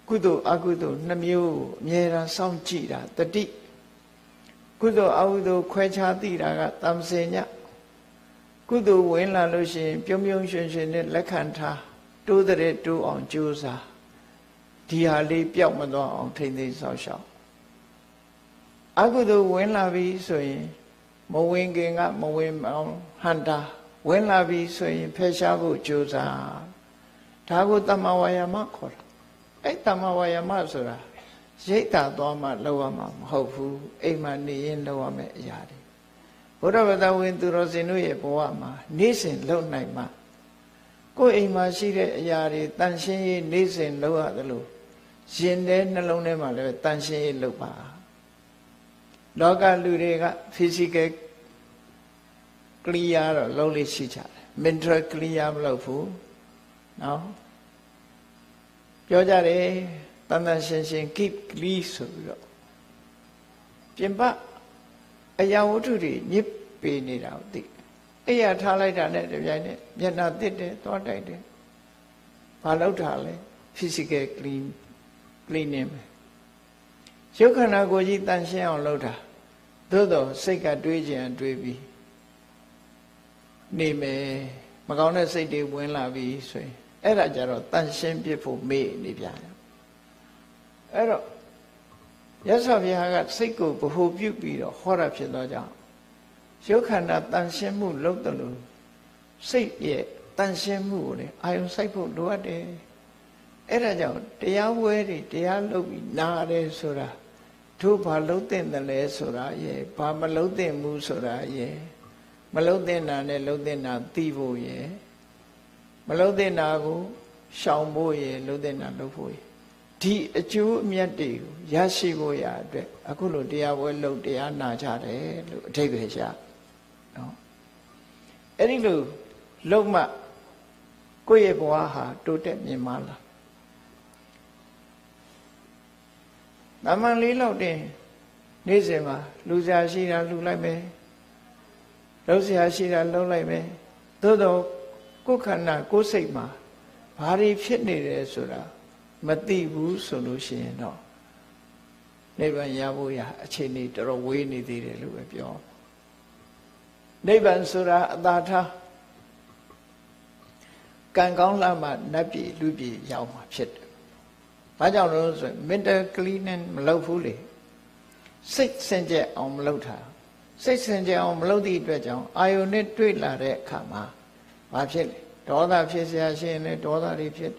Speaker 1: ကုသိုလ်အကုသိုလ်နှမျိုးအမြဲတမ်းစောင့်ကြည့်တာတတိကုသိုလ်အကုသိုလ်ခွဲခြားသိတာကတမ္ပစေညကုသိုလ်ဝင်လာလို့ရှိရင်ပြုံးပြုံးရွှင်ရွှင်နဲ့လက်ခံထားတိုးတဲ့တိုးအောင်ကြိုးစားဒီဟာလေးပျောက်မသွားအောင်ထိမ့်သိမ်းဆောက်ရှောက် အကုသိုလ်ဝင်လာပြီဆိုရင်မဝင်ခင်ကမဝင်အောင်ဟန်တာဝင်လာပြီဆိုရင်ဖယ်ရှားဖို့ကြိုးစားဒါကိုတမဝါယမခေါ်တာအဲ့တမဝါယမဆိုတာရိတ်တာသွားမှလောက်ရမှာမဟုတ်ဘူးအိမ်မှာနေရင်လောက်ရမယ့်အရာတွေဘုရားဗဒဝင်သူတော်စင်တို့ရဲ့ဘဝမှာနေ့စဉ်လုံနိုင်မှာကိုယ်အိမ်မှာရှိတဲ့အရာတွေတန်ရှင်းရေးနေ့စဉ်လုပ်ရတယ်လို့ရှင်တဲ့နှလုံးထဲမှာလည်းတန်ရှင်းရေးလုပ်ပါ လောကလူတွေက physical clear တော့လုံးလေးရှိကြတယ် mental clear မလုပ်ဘူးနော်ပြောကြတယ်တန်တန်ရှင်းရှင်း keep clean ဆိုပြီးတော့ပြင်ပအရာဝတ္ထုတွေညစ်ပေနေတာကိုသိအဲ့ရထားလိုက်တာနဲ့တပြိုင်နက်မျက်နှာတစ်တယ်သွားတိုက်တယ်ဘာလို့ထားလဲ physical clean cleaning ပဲ ရုပ်ခန္ဓာကိုယ်ကြီးတန်ရှင်းအောင်လုပ်တာသို့တော့စိတ်ကတွေးကြံတွေးပြီးနေမယ်မကောင်းတဲ့စိတ်တွေဝင်လာပြီဆိုရင်အဲ့ဒါကြတော့တန်ရှင်းပြဖို့မေ့နေပြန်အဲ့တော့ရသော်ဘုရားကစိတ်ကိုဗဟုပြုပြီးတော့ဟောတာဖြစ်သောကြောင့်ရုပ်ခန္ဓာတန်ရှင်းမှုလုပ်တယ်လို့စိတ်ရဲ့တန်ရှင်းမှုကိုလေအာယုံစိုက်ဖို့လိုအပ်တယ်အဲ့ဒါကြောင့်တရားဝဲတွေတရားလုပ်ပြီးနားတယ်ဆိုတာ တို့ဘာလုံးတဲ့တယ်လဲဆိုတာရဲ့ဘာမလုံးတဲ့မှုဆိုတာရဲ့မလုံးတဲ့နာနဲ့လုံးတဲ့နာသိဖို့ရဲ့မလုံးတဲ့နာကိုရှောင်ဖို့ရဲ့လုံးတဲ့နာလုပ်ဖို့ရဲ့ဒီအကျိုးအမြတ်တွေကိုရရှိဖို့ရအတွက်အခုလိုတရားပွဲလုပ်တရားနာကြတယ်လို့အထိပ္ပယ်ရှာနော်အဲ့ဒီလိုလုံမှကိုယ့်ရဲ့ဘဝဟာတိုးတက်မြင့်မားလာ တမန်လေးလောက်တင်နေ့စဉ်မှာလူစားရှိတာလူလိုက်မယ်လှုပ်ရှားရှိတာလှုပ်လိုက်မယ်သို့တော့ကိုယ်ခန္ဓာကိုယ်စိတ်မှာဘာတွေဖြစ်နေတယ်ဆိုတာမသိဘူးဆိုလို့ရှိရင်တော့နိဗ္ဗာန်ရဖို့ရအခြေအနေတော်တော်ဝေးနေသေးတယ်လို့ပဲပြောနိဗ္ဗာန်ဆိုတာအသာထားကံကောင်းလာမှနတ်ပြည်လူပြည်ရောက်မှာဖြစ်တယ်။ ဘာကြောင့်လဲဆိုရင် mental cleaning မလုပ်ဘူးလေစိတ်စင်ကြယ်အောင်မလုပ်တာစိတ်စင်ကြယ်အောင်မလုပ်သည့်အတွက်ကြောင့်အာယုန်နဲ့တွေ့လာတဲ့အခါမှာဘာဖြစ်လဲဒေါသဖြစ်เสียရှိရင်လည်းဒေါသတွေဖြစ်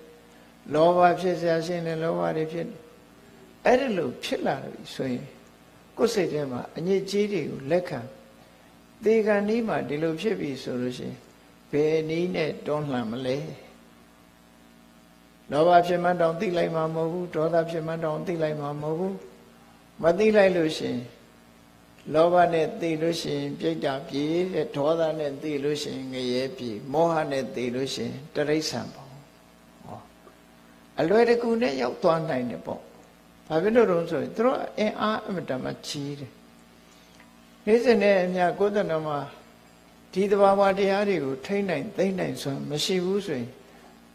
Speaker 1: လောဘဖြစ်เสียရှိရင်လည်းလောဘတွေဖြစ်အဲ့ဒီလိုဖြစ်လာပြီဆိုရင်ကိုယ်စိတ်ထဲမှာအညစ်အကြေးတွေကိုလက်ခံသေကံဤမှာဒီလိုဖြစ်ပြီဆိုလို့ရှိရင်ဘယ်နည်းနဲ့တွန်းလှန်မလဲ လောဘဖြစ်မှတောင်သိလိုက်မှာမဟုတ်ဘူးဒေါသဖြစ်မှတောင်သိလိုက်မှာမဟုတ်ဘူးမသိလိုက်လို့ရှိရင်လောဘနဲ့သိလို့ရှိရင်ပြိတ္တာပြေတဲ့ဒေါသနဲ့သိလို့ရှိရင်ငရဲပြေမောဟနဲ့သိလို့ရှိရင်တရိษံပေါ့ဟောအလွယ်တကူနဲ့ရောက်သွားနိုင်တယ်ပေါ့ဘာဖြစ်လို့တော့ဆိုရင်သူတို့အင်အားအမတမကြီးတယ်နေ့စဉ်နဲ့အမြကိုယ်တဏ္ဍမှာဒီတဘာဝတရားတွေကိုထိမ့်နိုင်သိမ့်နိုင်ဆိုမရှိဘူးဆိုရင်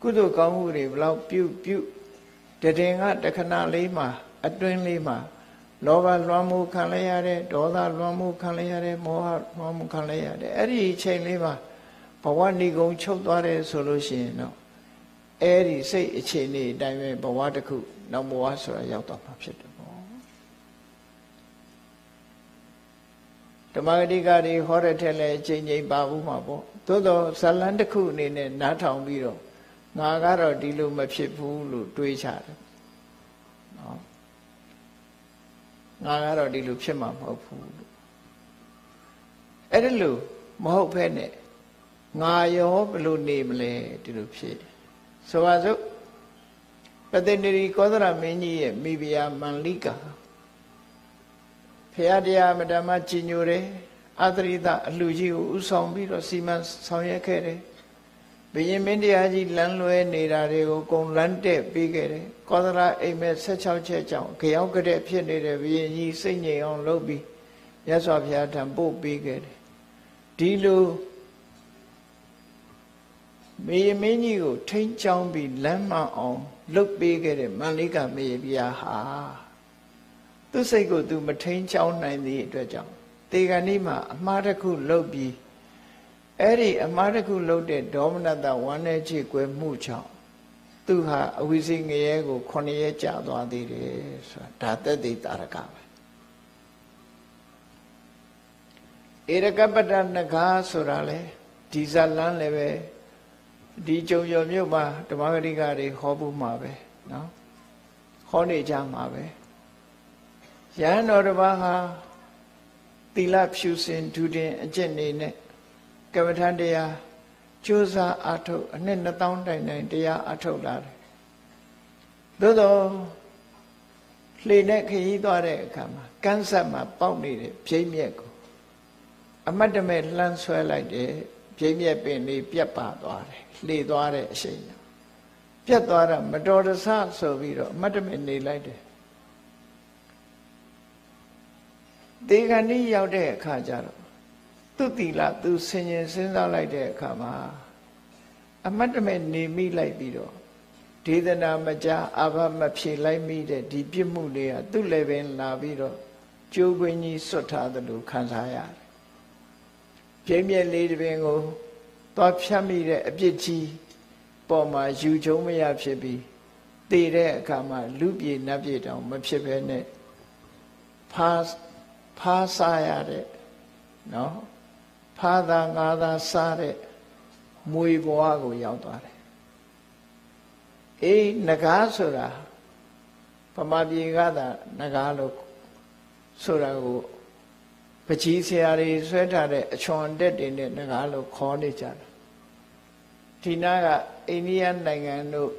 Speaker 1: ကုသိုလ်ကောင်းမှုတွေဘလောက်ပြုပြုတည်ငါတခဏလေးမှာအတွင်းလေးမှာလောဘလွှမ်းမိုးခံလိုက်ရတယ်ဒေါသလွှမ်းမိုးခံလိုက်ရတယ်မောဟလွှမ်းမိုးခံလိုက်ရတယ်အဲ့ဒီအချိန်လေးမှာဘဝဏီကုံချုပ်သွားတယ်ဆိုလို့ရှိရင်တော့အဲ့ဒီစိတ်အခြေအနေအတိုင်းပဲဘဝတစ်ခုနောက်ဘဝဆိုတာရောက်သွားမှာဖြစ်တယ်ပေါ့ဓမ္မဂတိကတွေဟောတဲ့ထက်လည်းအချိန်ချင်းပါဘူးမှာပေါ့သို့တော့ဇလန်းတစ်ခုအနေနဲ့နားထောင်ပြီးတော့ ငါကတော့ဒီလိုမဖြစ်ဘူးလို့တွေးချတယ်နော်ငါကတော့ဒီလိုဖြစ်မှာမဟုတ်ဘူးလို့အဲ့ဒါလို့မဟုတ်ဖဲနဲ့ငါရောဘယ်လိုနေမလဲဒီလိုဖြစ်ဆိုပါစို့ပတိနေရီကောသရမင်းကြီးရဲ့မိဖုရားမန္လိကာဖရာတရားမဓမ္မကြီးညိုတယ်အသရိတအလှကြီးကိုဥဆောင်ပြီးတော့စီမံဆောင်ရွက်ခဲ့တယ် ဘုရင်မင်းတရားကြီးလမ်းလွဲနေတာတွေကိုအကုန်လမ်းတက်ပြီးခဲ့တယ်ကောသရအိမ်မဲ့16ချက်ကြောင့်ကြောက်ကြတဲ့ဖြစ်နေတဲ့ဘုရင်ကြီးစိတ်ငြိမ်အောင်လုပ်ပြီးရသော်ဘုရားထံပို့ပေးခဲ့တယ်ဒီလိုမေယမင်းကြီးကိုထိန်းချောင်းပြီးလမ်းမှအောင်လှုပ်ပေးခဲ့တဲ့မန္လိကမေယပြာဟာသူစိတ်ကိုသူမထိန်းချောင်းနိုင်သည့်အတွက်ကြောင့်တေဂဏိမှာအမှားတစ်ခုလှုပ်ပြီး အဲ့ဒီအမှားတစ်ခုလှုပ်တဲ့ဒေါမနတဝမ်းနဲ့ချေကွယ်မှုကြောင့်သူဟာအဝိစိငရဲကို9ရက်ကြာသွားသေးတယ်ဆိုတာဒါသက်သေတာရကပဲဧရကပတ္တနဂါဆိုတာလေဒီဇလန်းလည်းပဲဒီကြုံရမြို့မှာဓမ္မဂရိကတွေဟောဖို့မှာပဲနော်ဟောနေကြမှာပဲရဟန်းတော်တစ်ပါးဟာသီလဖြူစင်ဒုတင်အကျင့်နေနဲ့ ကမ္မထတရားကြိုးစားအထုတ်အနှစ်2000တိုင်တိုင်တရားအထုတ်လာတယ်သို့တော့လှေနဲ့ခရီးသွားတဲ့အခါမှာကန်းဆက်မှာပေါက်နေတဲ့ပြိမြက်ကိုအမတ်တမဲ့လှမ်းဆွဲလိုက်တယ်ပြိမြက်ပင်လေးပြတ်ပါသွားတယ်လှေသွားတဲ့အချိန်ပြတ်သွားတာမတော်တဆဆိုပြီးတော့အမတ်တမဲ့နေလိုက်တယ်ဒေဂဏီရောက်တဲ့အခါကျတော့ သူ့တီလာသူဆင်ញင်စဉ်းစားလိုက်တဲ့အခါမှာအမတ်တမဲ့နေမိလိုက်ပြီးတော့ဒေသနာမကြအာဘမဖြေလိုက်မိတဲ့ဒီပြစ်မှုတွေကသူ့လည်းပင်လာပြီးတော့ကျိုးခွင်းကြီးဆွတ်ထားသလိုခံစားရတယ်။ပြင်းပြလေးတစ်ပင်ကိုသွားဖြတ်မိတဲ့အပြစ်ကြီးပေါ်မှာယူချုံမရဖြစ်ပြီးတည်တဲ့အခါမှာလူပြေနတ်ပြေတောင်မဖြစ်ဘဲနဲ့ဖားဖားစားရတဲ့နော် ဖားသာငါးသာစားတဲ့မွေဘဝကိုရောက်သွားတယ်အေးငကားဆိုတာဗမာပြည်ကသာငကားလို့ဆိုတာကိုပကြီးဆရာတွေဆွဲထားတဲ့အချွန်တက်တွေနဲ့ငကားလို့ခေါ်နေကြတာဒီနာကအိန္ဒိယနိုင်ငံတို့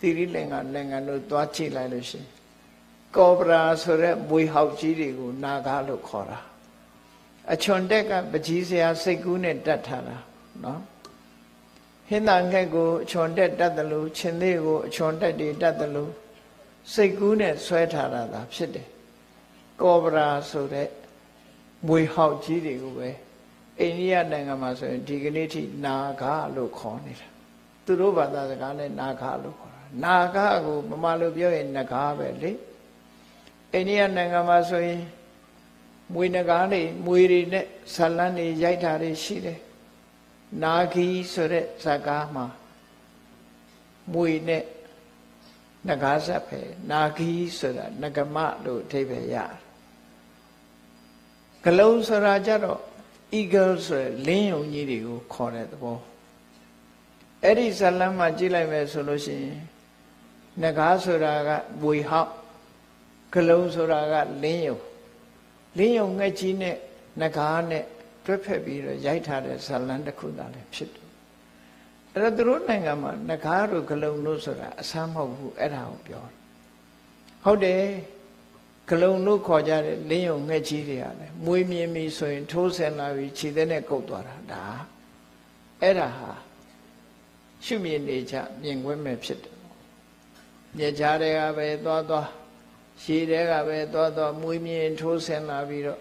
Speaker 1: သီရိလင်္ကာနိုင်ငံတို့သွားကြည့်လိုက်လို့ရှိရင်ကောပရာဆိုတဲ့မွေဟောက်ကြီးတွေကိုနာကားလို့ခေါ်တာ အချွန်တက်ကပကြီးဆရာစိတ်ကူးနဲ့တတ်ထားတာနော်ဟင်းသာငှက်ကိုအချွန်တက်တတ်တယ်လို့ရှင်သေးကိုအချွန်တက်တွေတတ်တယ်လို့စိတ်ကူးနဲ့ဆွဲထားတာသာဖြစ်တယ်ကောပရာဆိုတဲ့မွေဟောက်ကြီးတွေကိုပဲအိန္ဒိယနိုင်ငံမှာဆိုရင်ဒီကနေ့ထိနာဂလို့ခေါ်နေတာသူတို့ဘာသာစကားနဲ့နာဂလို့ခေါ်တာနာဂကိုမမလို့ပြောရင်နဂါပဲလေအိန္ဒိယနိုင်ငံမှာဆိုရင် မွေနဂါတွေမွေတွေနဲ့ဇလန်းတွေရိုက်တာတွေရှိတယ်နာဂီဆိုတဲ့ဇာကားမှာမွေနဲ့နဂါဇတ်ပဲနာဂီဆိုတာနဂမလို့အဓိပ္ပာယ်ရတယ်ဂလုံးဆိုတာကြတော့ eagle ဆိုတဲ့လင်းယုံကြီးတွေကိုခေါ်တဲ့သဘောအဲ့ဒီဇလန်းမှာကြည့်လိုက်မယ်ဆိုလို့ရှိရင်ငကားဆိုတာကဘွေဟောက်ဂလုံးဆိုတာကလင်းယုံ လင်းယုံငှက်ကြီးနဲ့ငကားနဲ့တွဲဖက်ပြီးတော့ရိုက်ထားတဲ့ဇလန်းတစ်ခုသာလည်းဖြစ်တယ်အဲ့တော့သူတို့နိုင်ငံမှာငကားတို့ဂလုံးတို့ဆိုတာအဆမ်းမဟုတ်ဘူးအဲ့ဒါကိုပြောဟုတ်တယ်ဂလုံလို့ခေါ်ကြတဲ့လင်းယုံငှက်ကြီးတွေရတယ်မွေးမြင်ပြီဆိုရင်ထိုးဆင်လာပြီးခြေသက်နဲ့ကုတ်သွားတာဒါအဲ့ဒါဟာရှုမြင်နေကြမြင်ခွင့်မဲ့ဖြစ်တယ်မြေကြားတွေကပဲသွားသွား ရှည်တွေကပဲသွားသွားမွေးမြင်ထိုးဆင်လာပြီးတော့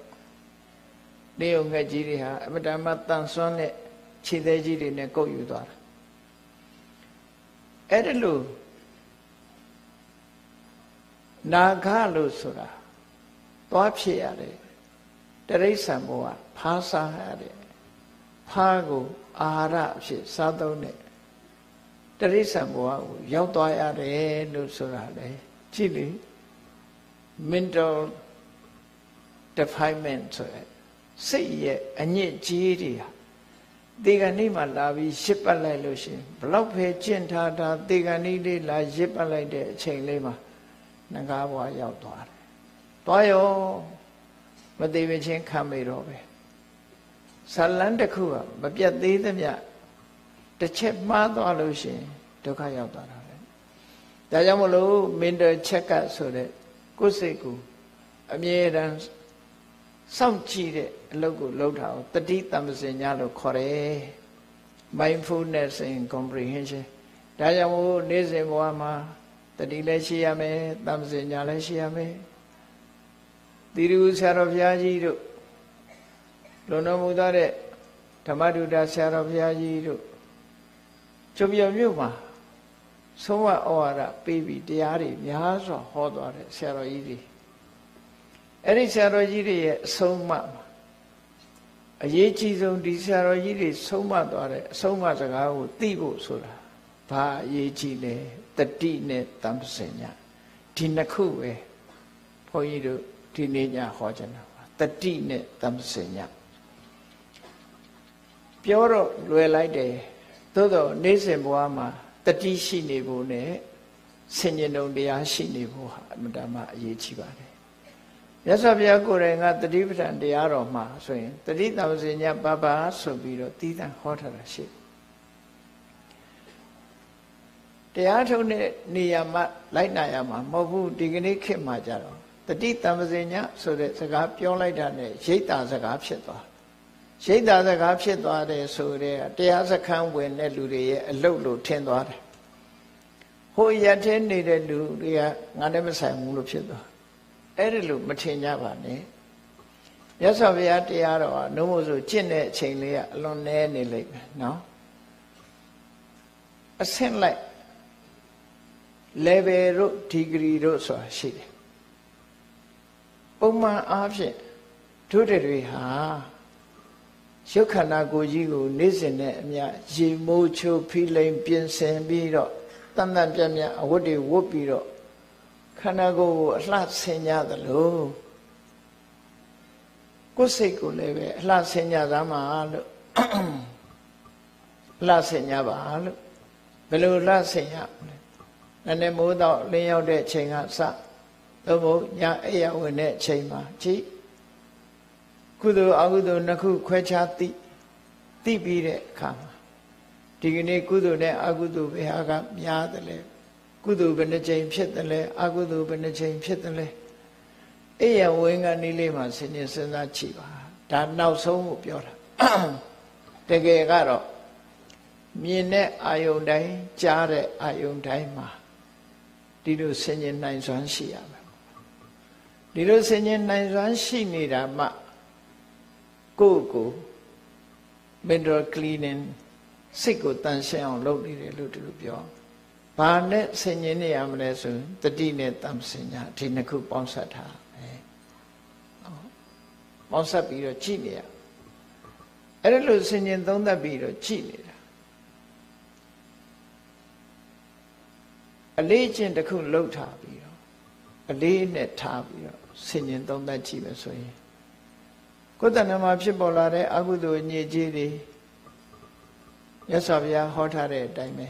Speaker 1: လင်းယုံငှက်ကြီးတွေဟာအမတမတန်ဆွမ်းတဲ့ခြေသက်ကြီးတွေနဲ့ကုတ်ယူသွားတာအဲ့ဒါလို့နာဂလို့ဆိုတာသွားဖြစ်ရတယ်တရိษံဘဝဖားစားရတယ်ဖားကိုအာဟာရအဖြစ်စားသုံးတဲ့တရိษံဘဝကိုရောက်သွားရတယ်လို့ဆိုတာလေကြည့်လေ mental defilement ဆိုရယ်စိတ်ရဲ့အညစ်အကြေးတွေဟာဒီကနေ့မှလာပြီးရှစ်ပတ်လိုက်လို့ရှင်ဘလောက်ပဲကျင့်ထားတာဒီကနေ့လေးလာရစ်ပတ်လိုက်တဲ့အချိန်လေးမှာငကားဘဝရောက်သွားတယ်သွားရောမသေးမချင်းခံမိတော့ပဲဇလန်းတစ်ခုကမပြတ်သေးသမျှတစ်ချက်မှားသွားလို့ရှိရင်ဒုက္ခရောက်သွားတာပဲဒါကြောင့်မလို့မင်တယ်ချက်ကဆိုတဲ့ ကိုယ်စိတ်ကိုအမြဲတမ်းစောင့်ကြည့်တဲ့အလုပ်ကိုလုပ်တာကိုတတိတမ္ပစင်ညာလို့ခေါ်တယ် mindfulness and comprehension ဒါကြောင့်မို့နေ့စဉ်ဘဝမှာတတိလည်းရှိရမယ်တမ္ပစင်ညာလည်းရှိရမယ်သီရိဆရာတော်ဘုရားကြီးတို့လွန်တော်မူသောတဲ့ဓမ္မဒုဒဆရာတော်ဘုရားကြီးတို့ကျုံပြမြို့မှာ ဆုံးဝဩဝါဒပေးပြီးတရားတွေများစွာဟောသွားတဲ့ဆရာတော်ကြီးတွေအဲ့ဒီဆရာတော်ကြီးတွေရဲ့အဆုံးအမအရေးကြီးဆုံးဒီဆရာတော်ကြီးတွေဆုံးမသွားတဲ့အဆုံးအမစကားကိုသိဖို့ဆိုတာဘာအရေးကြီးလဲတတိနဲ့တမ္ပစင်ညာဒီနှစ်ခုပဲဘုန်းကြီးတို့ဒီနေ့ညဟောကြတာပါတတိနဲ့တမ္ပစင်ညာပြောတော့လွယ်လိုက်တယ်သို့တော့နေ့စဉ်ဘဝမှာ တတိရှိနေဖို့နဲ့ဆင်ញင်ုံတရားရှိနေဖို့ဟာအမှန်တမ်းအရေးကြီးပါတယ်မြတ်စွာဘုရားကိုယ်တိုင်ကတတိပဋ္ဌာန်တရားတော်မှာဆိုရင်တတိတမ္ပစင်ညာပပဆိုပြီးတော့တည်တံ့ဟောထားတာရှိတရားထုံးတဲ့နေရာမှာလိုက်နာရမှာမဟုတ်ဘူးဒီကနေ့ခေတ်မှာကြတော့တတိတံပစင်ညဆိုတဲ့စကားပြောလိုက်တာနဲ့ရိတ်တာစကားဖြစ်သွား ရိတ်တာစကားဖြစ်သွားတယ်ဆိုတဲ့တရားစခန်းဝင်တဲ့လူတွေရဲ့အလုတ်လို့ထင်သွားတယ်ဟိုရက်ထဲနေတဲ့လူတွေကငါနဲ့မဆိုင်ဘူးလို့ဖြစ်သွားအဲ့ဒီလိုမထင်ကြပါနဲ့ရသော်ဘုရားတရားတော်ကနှုံးမို့ဆိုကျင့်တဲ့အချိန်လေးကအလွန်နည်းနေလိမ့်မယ်နော်အဆင့်လိုက် level တို့ degree တို့ဆိုတာရှိတယ်ပုံမှန်အားဖြင့်ဒုဒတွေဟာ ရုပ်ခန္ဓာကိုယ်ကြီးကိုနေ့စဉ်နဲ့အမျှရေမိုးချိုးဖိလိမ်ပြင်ဆင်ပြီးတော့တန်တန်ပြတ်ပြတ်အဝတ်တွေဝတ်ပြီးတော့ခန္ဓာကိုယ်ကိုအလှဆင်ကြသလိုကိုယ်စိတ်ကိုလည်းပဲအလှဆင်ညာသားမှာလို့အလှဆင်ညာပါလို့ဘယ်လိုလှဆင်ရမလဲနည်းနည်းမိုးတော့လင်းရောက်တဲ့အချိန်ကစသို့မဟုတ်ညအိယာဝင်တဲ့အချိန်မှာကြည့် ကုသိုလ်အကုသိုလ်နှစ်ခုခွဲခြားသိသိပြီးတဲ့အခါမှာဒီကနေ့ကုသိုလ်နဲ့အကုသိုလ်ဘယ်ဟာကများတယ်လဲကုသိုလ်ဘယ်နှချိန်ဖြစ်တယ်လဲအကုသိုလ်ဘယ်နှချိန်ဖြစ်တယ်လဲအိယာဝင်ကနေလေးမှာစဉ်းကျင်စဉ်းစားကြည့်ပါဒါနောက်ဆုံးကိုပြောတာတကယ်ကတော့မြင်တဲ့အာယုန်တိုင်းကြားတဲ့အာယုန်တိုင်းမှာဒီလိုဆင်ញင်နိုင်စွမ်းရှိရမယ်ဒီလိုဆင်ញင်နိုင်စွမ်းရှိနေတာမှ ကိုယ့်ကို mental cleaning စိတ်ကိုတန်ရှင်းအောင်လုပ်နေတယ်လို့သူတို့ပြောဘာနဲ့ဆင်ញင်နေရမလဲဆိုရင်တတိနဲ့တမ္ပစညာဒီနှစ်ခုပေါင်းစပ်ထားမယ်ပေါင်းစပ်ပြီးတော့ကြည့်နေရအဲ့ဒါလို့ဆင်ញင်သုံးသပ်ပြီးတော့ကြည့်နေတာအလေးချင်းတစ်ခုလှုပ်ထားပြီးတော့အလေးနဲ့ထားပြီးတော့ဆင်ញင်သုံးသပ်ကြည့်မယ်ဆိုရင် ကိုယ်တဏ္ဍမှာဖြစ်ပေါ်လာတဲ့အကုသိုလ်ညစ်ကြေးတွေရသော်ဗျာဟောထားတဲ့အတိုင်းပဲ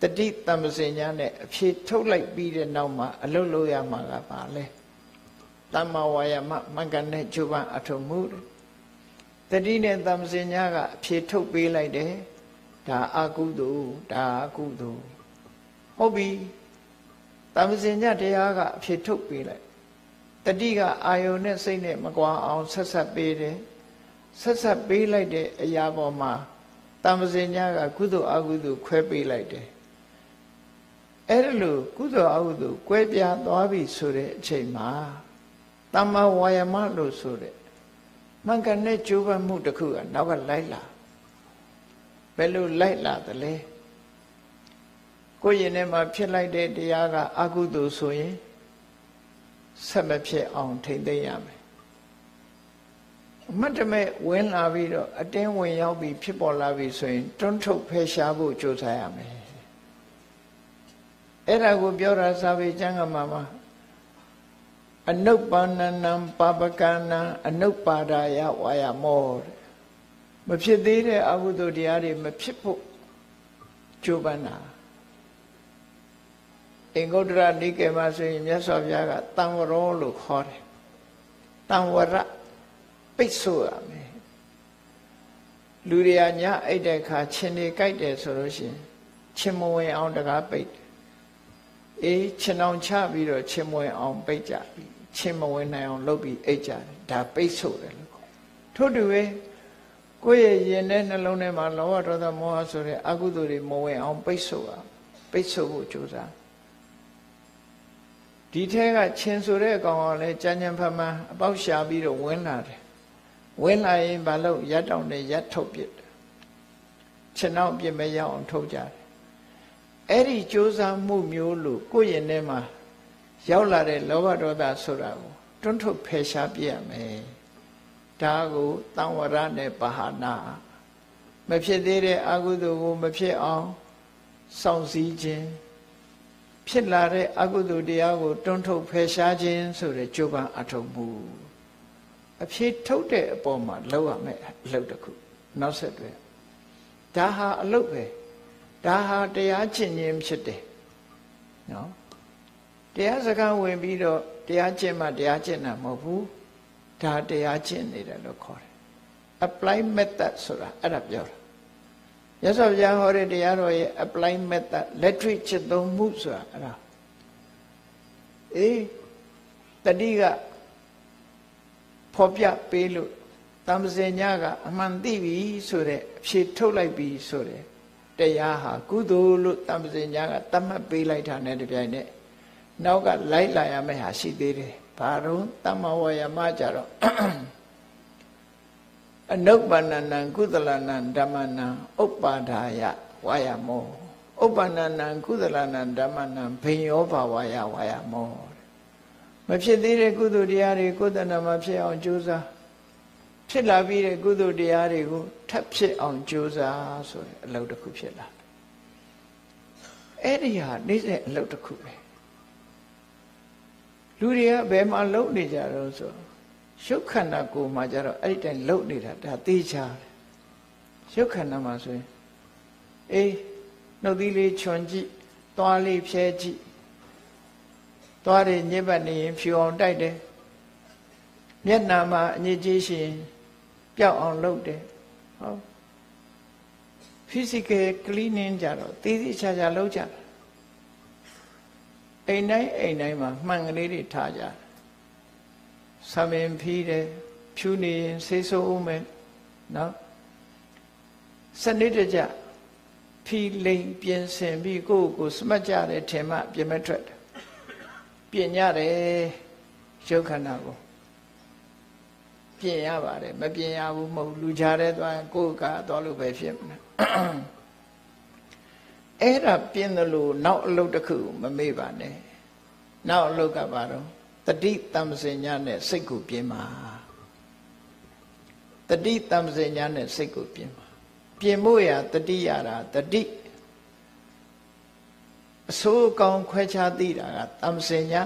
Speaker 1: တတိတမ္ပစင်ညာနဲ့အဖြေထုတ်လိုက်ပြီးတဲ့နောက်မှာအလုတ်လို့ရမှာကပါလဲတမ္မာဝါယမမင်္ဂန်နဲ့ကျုပ်ပအထုံမှုတတိနဲ့တမ္ပစင်ညာကအဖြေထုတ်ပေးလိုက်တယ်ဒါအကုသိုလ်ဒါအကုသိုလ်ဟုတ်ပြီတမ္ပစင်ညာတရားကအဖြေထုတ်ပေးလိုက် တတိကအာယုန်နဲ့စိတ်နဲ့မကွာအောင်ဆက်ဆက်ပေးတယ်ဆက်ဆက်ပေးလိုက်တဲ့အရာပေါ်မှာတမ္ပစင်ညာကကုသိုလ်အကုသိုလ်ခွဲပေးလိုက်တယ်အဲ့ဒါလို့ကုသိုလ်အကုသိုလ်ကွဲပြားသွားပြီဆိုတဲ့အချိန်မှာတမ္မာဝါယမလို့ဆိုတဲ့မှန်ကန်တဲ့ကြိုးပမ်းမှုတစ်ခုကနောက်ကလိုက်လာဘယ်လိုလိုက်လာသလဲကိုယ်ရင်ထဲမှာဖြစ်လိုက်တဲ့တရားကအကုသိုလ်ဆိုရင် ဆက်မဖြစ်အောင်ထိမ့်သိမ့်ရမယ်အမတ်တမဲ့ဝင်လာပြီးတော့အတင်းဝင်ရောက်ပြီးဖြစ်ပေါ်လာပြီးဆိုရင်တွန်းထုတ်ဖယ်ရှားဖို့ကြိုးစားရမယ်အဲ့ဒါကိုပြောတာစာပေကျမ်းကမှာမှာအနုပ္ပန္နနံပါပကနံအနုပ္ပါဒာယဝါယမောတဲ့မဖြစ်သေးတဲ့အကုသိုလ်တရားတွေမဖြစ်ဖို့ကြိုးပမ်းတာ အင်္ဂုတ္တရနိကေမှာဆိုရင်မြတ်စွာဘုရားကတံဝရောလို့ခေါ်တယ်တံဝရပိတ်ဆို့ရမယ်လူတွေကညအိတ်တဲ့ခါခြင်တွေကြိုက်တယ်ဆိုလို့ရှိရင်ခြင်မဝင်အောင်တကားပိတ်အေးခြင်အောင်ချပြီးတော့ခြင်မဝင်အောင်ပိတ်ကြပြီခြင်မဝင်နိုင်အောင်လုပ်ပြီးအိတ်ကြတယ်ဒါပိတ်ဆို့တယ်လို့ခေါ်ထို့တူပဲကိုယ့်ရဲ့ရင်ထဲနှလုံးထဲမှာလောဘဒေါသမောဟဆိုတဲ့အကုသိုလ်တွေမဝင်အောင်ပိတ်ဆို့ရပိတ်ဆို့ဖို့ကြိုးစား ဒီထဲကချင်းဆိုတဲ့အကောင်ကလည်းကြမ်းကြမ်းဖမ်းဖမ်းအပေါက်ရှာပြီးတော့ဝင်လာတယ်ဝင်လာရင်ဘာလို့ရက်တောင်နဲ့ရက်ထုတ်ပစ်တယ်ခြေနောက်ပြစ်မရအောင်ထုတ်ကြတယ်အဲ့ဒီကြိုးစားမှုမျိုးလို့ကိုယ့်ရင်ထဲမှာရောက်လာတဲ့လောဘဒေါသဆိုတာကိုတွန်းထုတ်ဖယ်ရှားပြရမယ်ဒါကိုတံဝရနဲ့ပဟာနာမဖြစ်သေးတဲ့အကုသိုလ်ကိုမဖြစ်အောင်စောင့်စည်းခြင်း ဖြစ်လာတဲ့အကုသိုလ်တရားကိုတွန်းထုတ်ဖယ်ရှားခြင်းဆိုတဲ့ကြိုးပမ်းအထောက်မှုအဖြေထုတ်တဲ့အပေါ်မှာလောက်ရမယ်အလုပ်တစ်ခုနောက်ဆက်တွဲဒါဟာအလုပ်ပဲဒါဟာတရားကျင့်ခြင်းဖြစ်တယ်နော်တရားစကားဝင်ပြီးတော့တရားကျင့်မှတရားကျင့်တာမဟုတ်ဘူးဒါတရားကျင့်နေတယ်လို့ခေါ်တယ် apply method ဆိုတာအဲ့ဒါပြောတာ ရသော်ဘုရားဟောတဲ့တရားတော်ရဲ့ apply method လက်တွေ့จิตသုံးမှုဆိုတာအဲ့ဒါအေးတတိကဖော်ပြပေးလို့တမ္ပဇင်ညာကအမှန်သိပြီဆိုတဲ့အဖြေထုတ်လိုက်ပြီဆိုတဲ့တရားဟာကုသိုလ်လို့တမ္ပဇင်ညာကတတ်မှတ်ပေးလိုက်တာနဲ့တပြိုင်နက်နောက်ကလိုက်လာရမယ့်ဟာရှိသေးတယ်ဘာတော့တမ္မဝယမကြတော့ အနုပ္ပန္နနံကုသလနံဓမ္မနံဥပ္ပါဒာယဝါယမောဥပ္ပန္နနံကုသလနံဓမ္မနံဘိညောဘာဝါယဝါယမောမဖြစ်သေးတဲ့ကုသိုလ်တရားတွေကိုယ်တဏ္ဍမှာဖြစ်အောင်ကြိုးစားဖြစ်လာပြီးတဲ့ကုသိုလ်တရားတွေကိုထပ်ဖြစ်အောင်ကြိုးစားဆိုတဲ့အလုပ်တစ်ခုဖြစ်လာအဲ့ဒီဟာနေ့စဉ်အလုပ်တစ်ခုပဲလူတွေကဘယ်မှာလုံနေကြတော့ဆို ရုပ်ခန္ဓာကိုယ်မှာကျတော့အဲ့ဒီတိုင်းလှုပ်နေတာဒါသိချာရုပ်ခန္ဓာမှာဆိုရင်အေးနှုတ်သီးလေးခြုံကြည့်သွားလေးဖြဲကြည့်သွားတွေညစ်ပတ်နေရင်ဖြူအောင်တိုက်တယ်မျက်နာမှာအညစ်အကြေးရှိရင်ပျောက်အောင်လုပ်တယ်ဟော physical cleaning ကြတော့တည်တည်ချာချာလုပ်ကြအိမ်တိုင်းအိမ်တိုင်းမှာမှန်ကလေးတွေထားကြ ဆမင်ဖီးတယ်ဖြူနေရင်ဆေးဆိုးဦးမယ်နော်စနစ်တကျဖီလိန်ပြင်ဆင်ပြီးကိုယ့်ကိုယ်စမတ်ကြတယ်ထင်မှပြင်မဲ့ထွက်တယ်ပြင်ရတယ်ရုပ်ခန္ဓာကိုပြင်ရပါတယ်မပြင်ရဘူးမဟုတ်လူချတဲ့သွားကိုယ်ကသွားလို့ပဲဖြစ်မှာအဲ့ဒါပြင်းတယ်လို့နောက်အလုပ်တစ်ခုမမေ့ပါနဲ့နောက်အလုပ်ကပါတော့ တတိတမ္ပစညာနဲ့စိတ်ကိုပြင်းပါတတိတမ္ပစညာနဲ့စိတ်ကိုပြင်းပါပြင်ဖို့ရတတိရတာတတိအစိုးကောင်းခွဲခြားသိတာကတမ္ပစညာ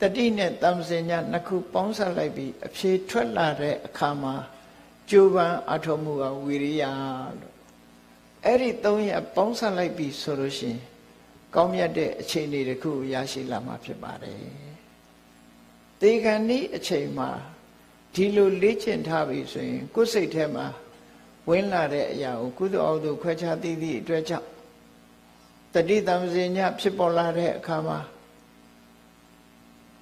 Speaker 1: တတိနဲ့တမ္ပစညာနှစ်ခုပေါင်းစပ်လိုက်ပြီးအဖြေထွက်လာတဲ့အခါမှာကြိုးပမ်းအထောက်မှုကဝီရိယလို့အဲ့ဒီသုံးရပေါင်းစပ်လိုက်ပြီးဆိုလို့ရှိရင်ကောင်းမြတ်တဲ့အခြေအနေတစ်ခုရရှိလာမှာဖြစ်ပါတယ်။ တေခဏီအချိန်မှာဒီလိုလေ့ကျင့်ထားပြီဆိုရင်ကိုယ်စိတ်ထဲမှာဝင်လာတဲ့အရာကိုကုသိုလ်အောက်သို့ခွဲခြားသိသည့်အတွက်ကြောင့်တတိတံစင်ညဖြစ်ပေါ်လာတဲ့အခါမှာ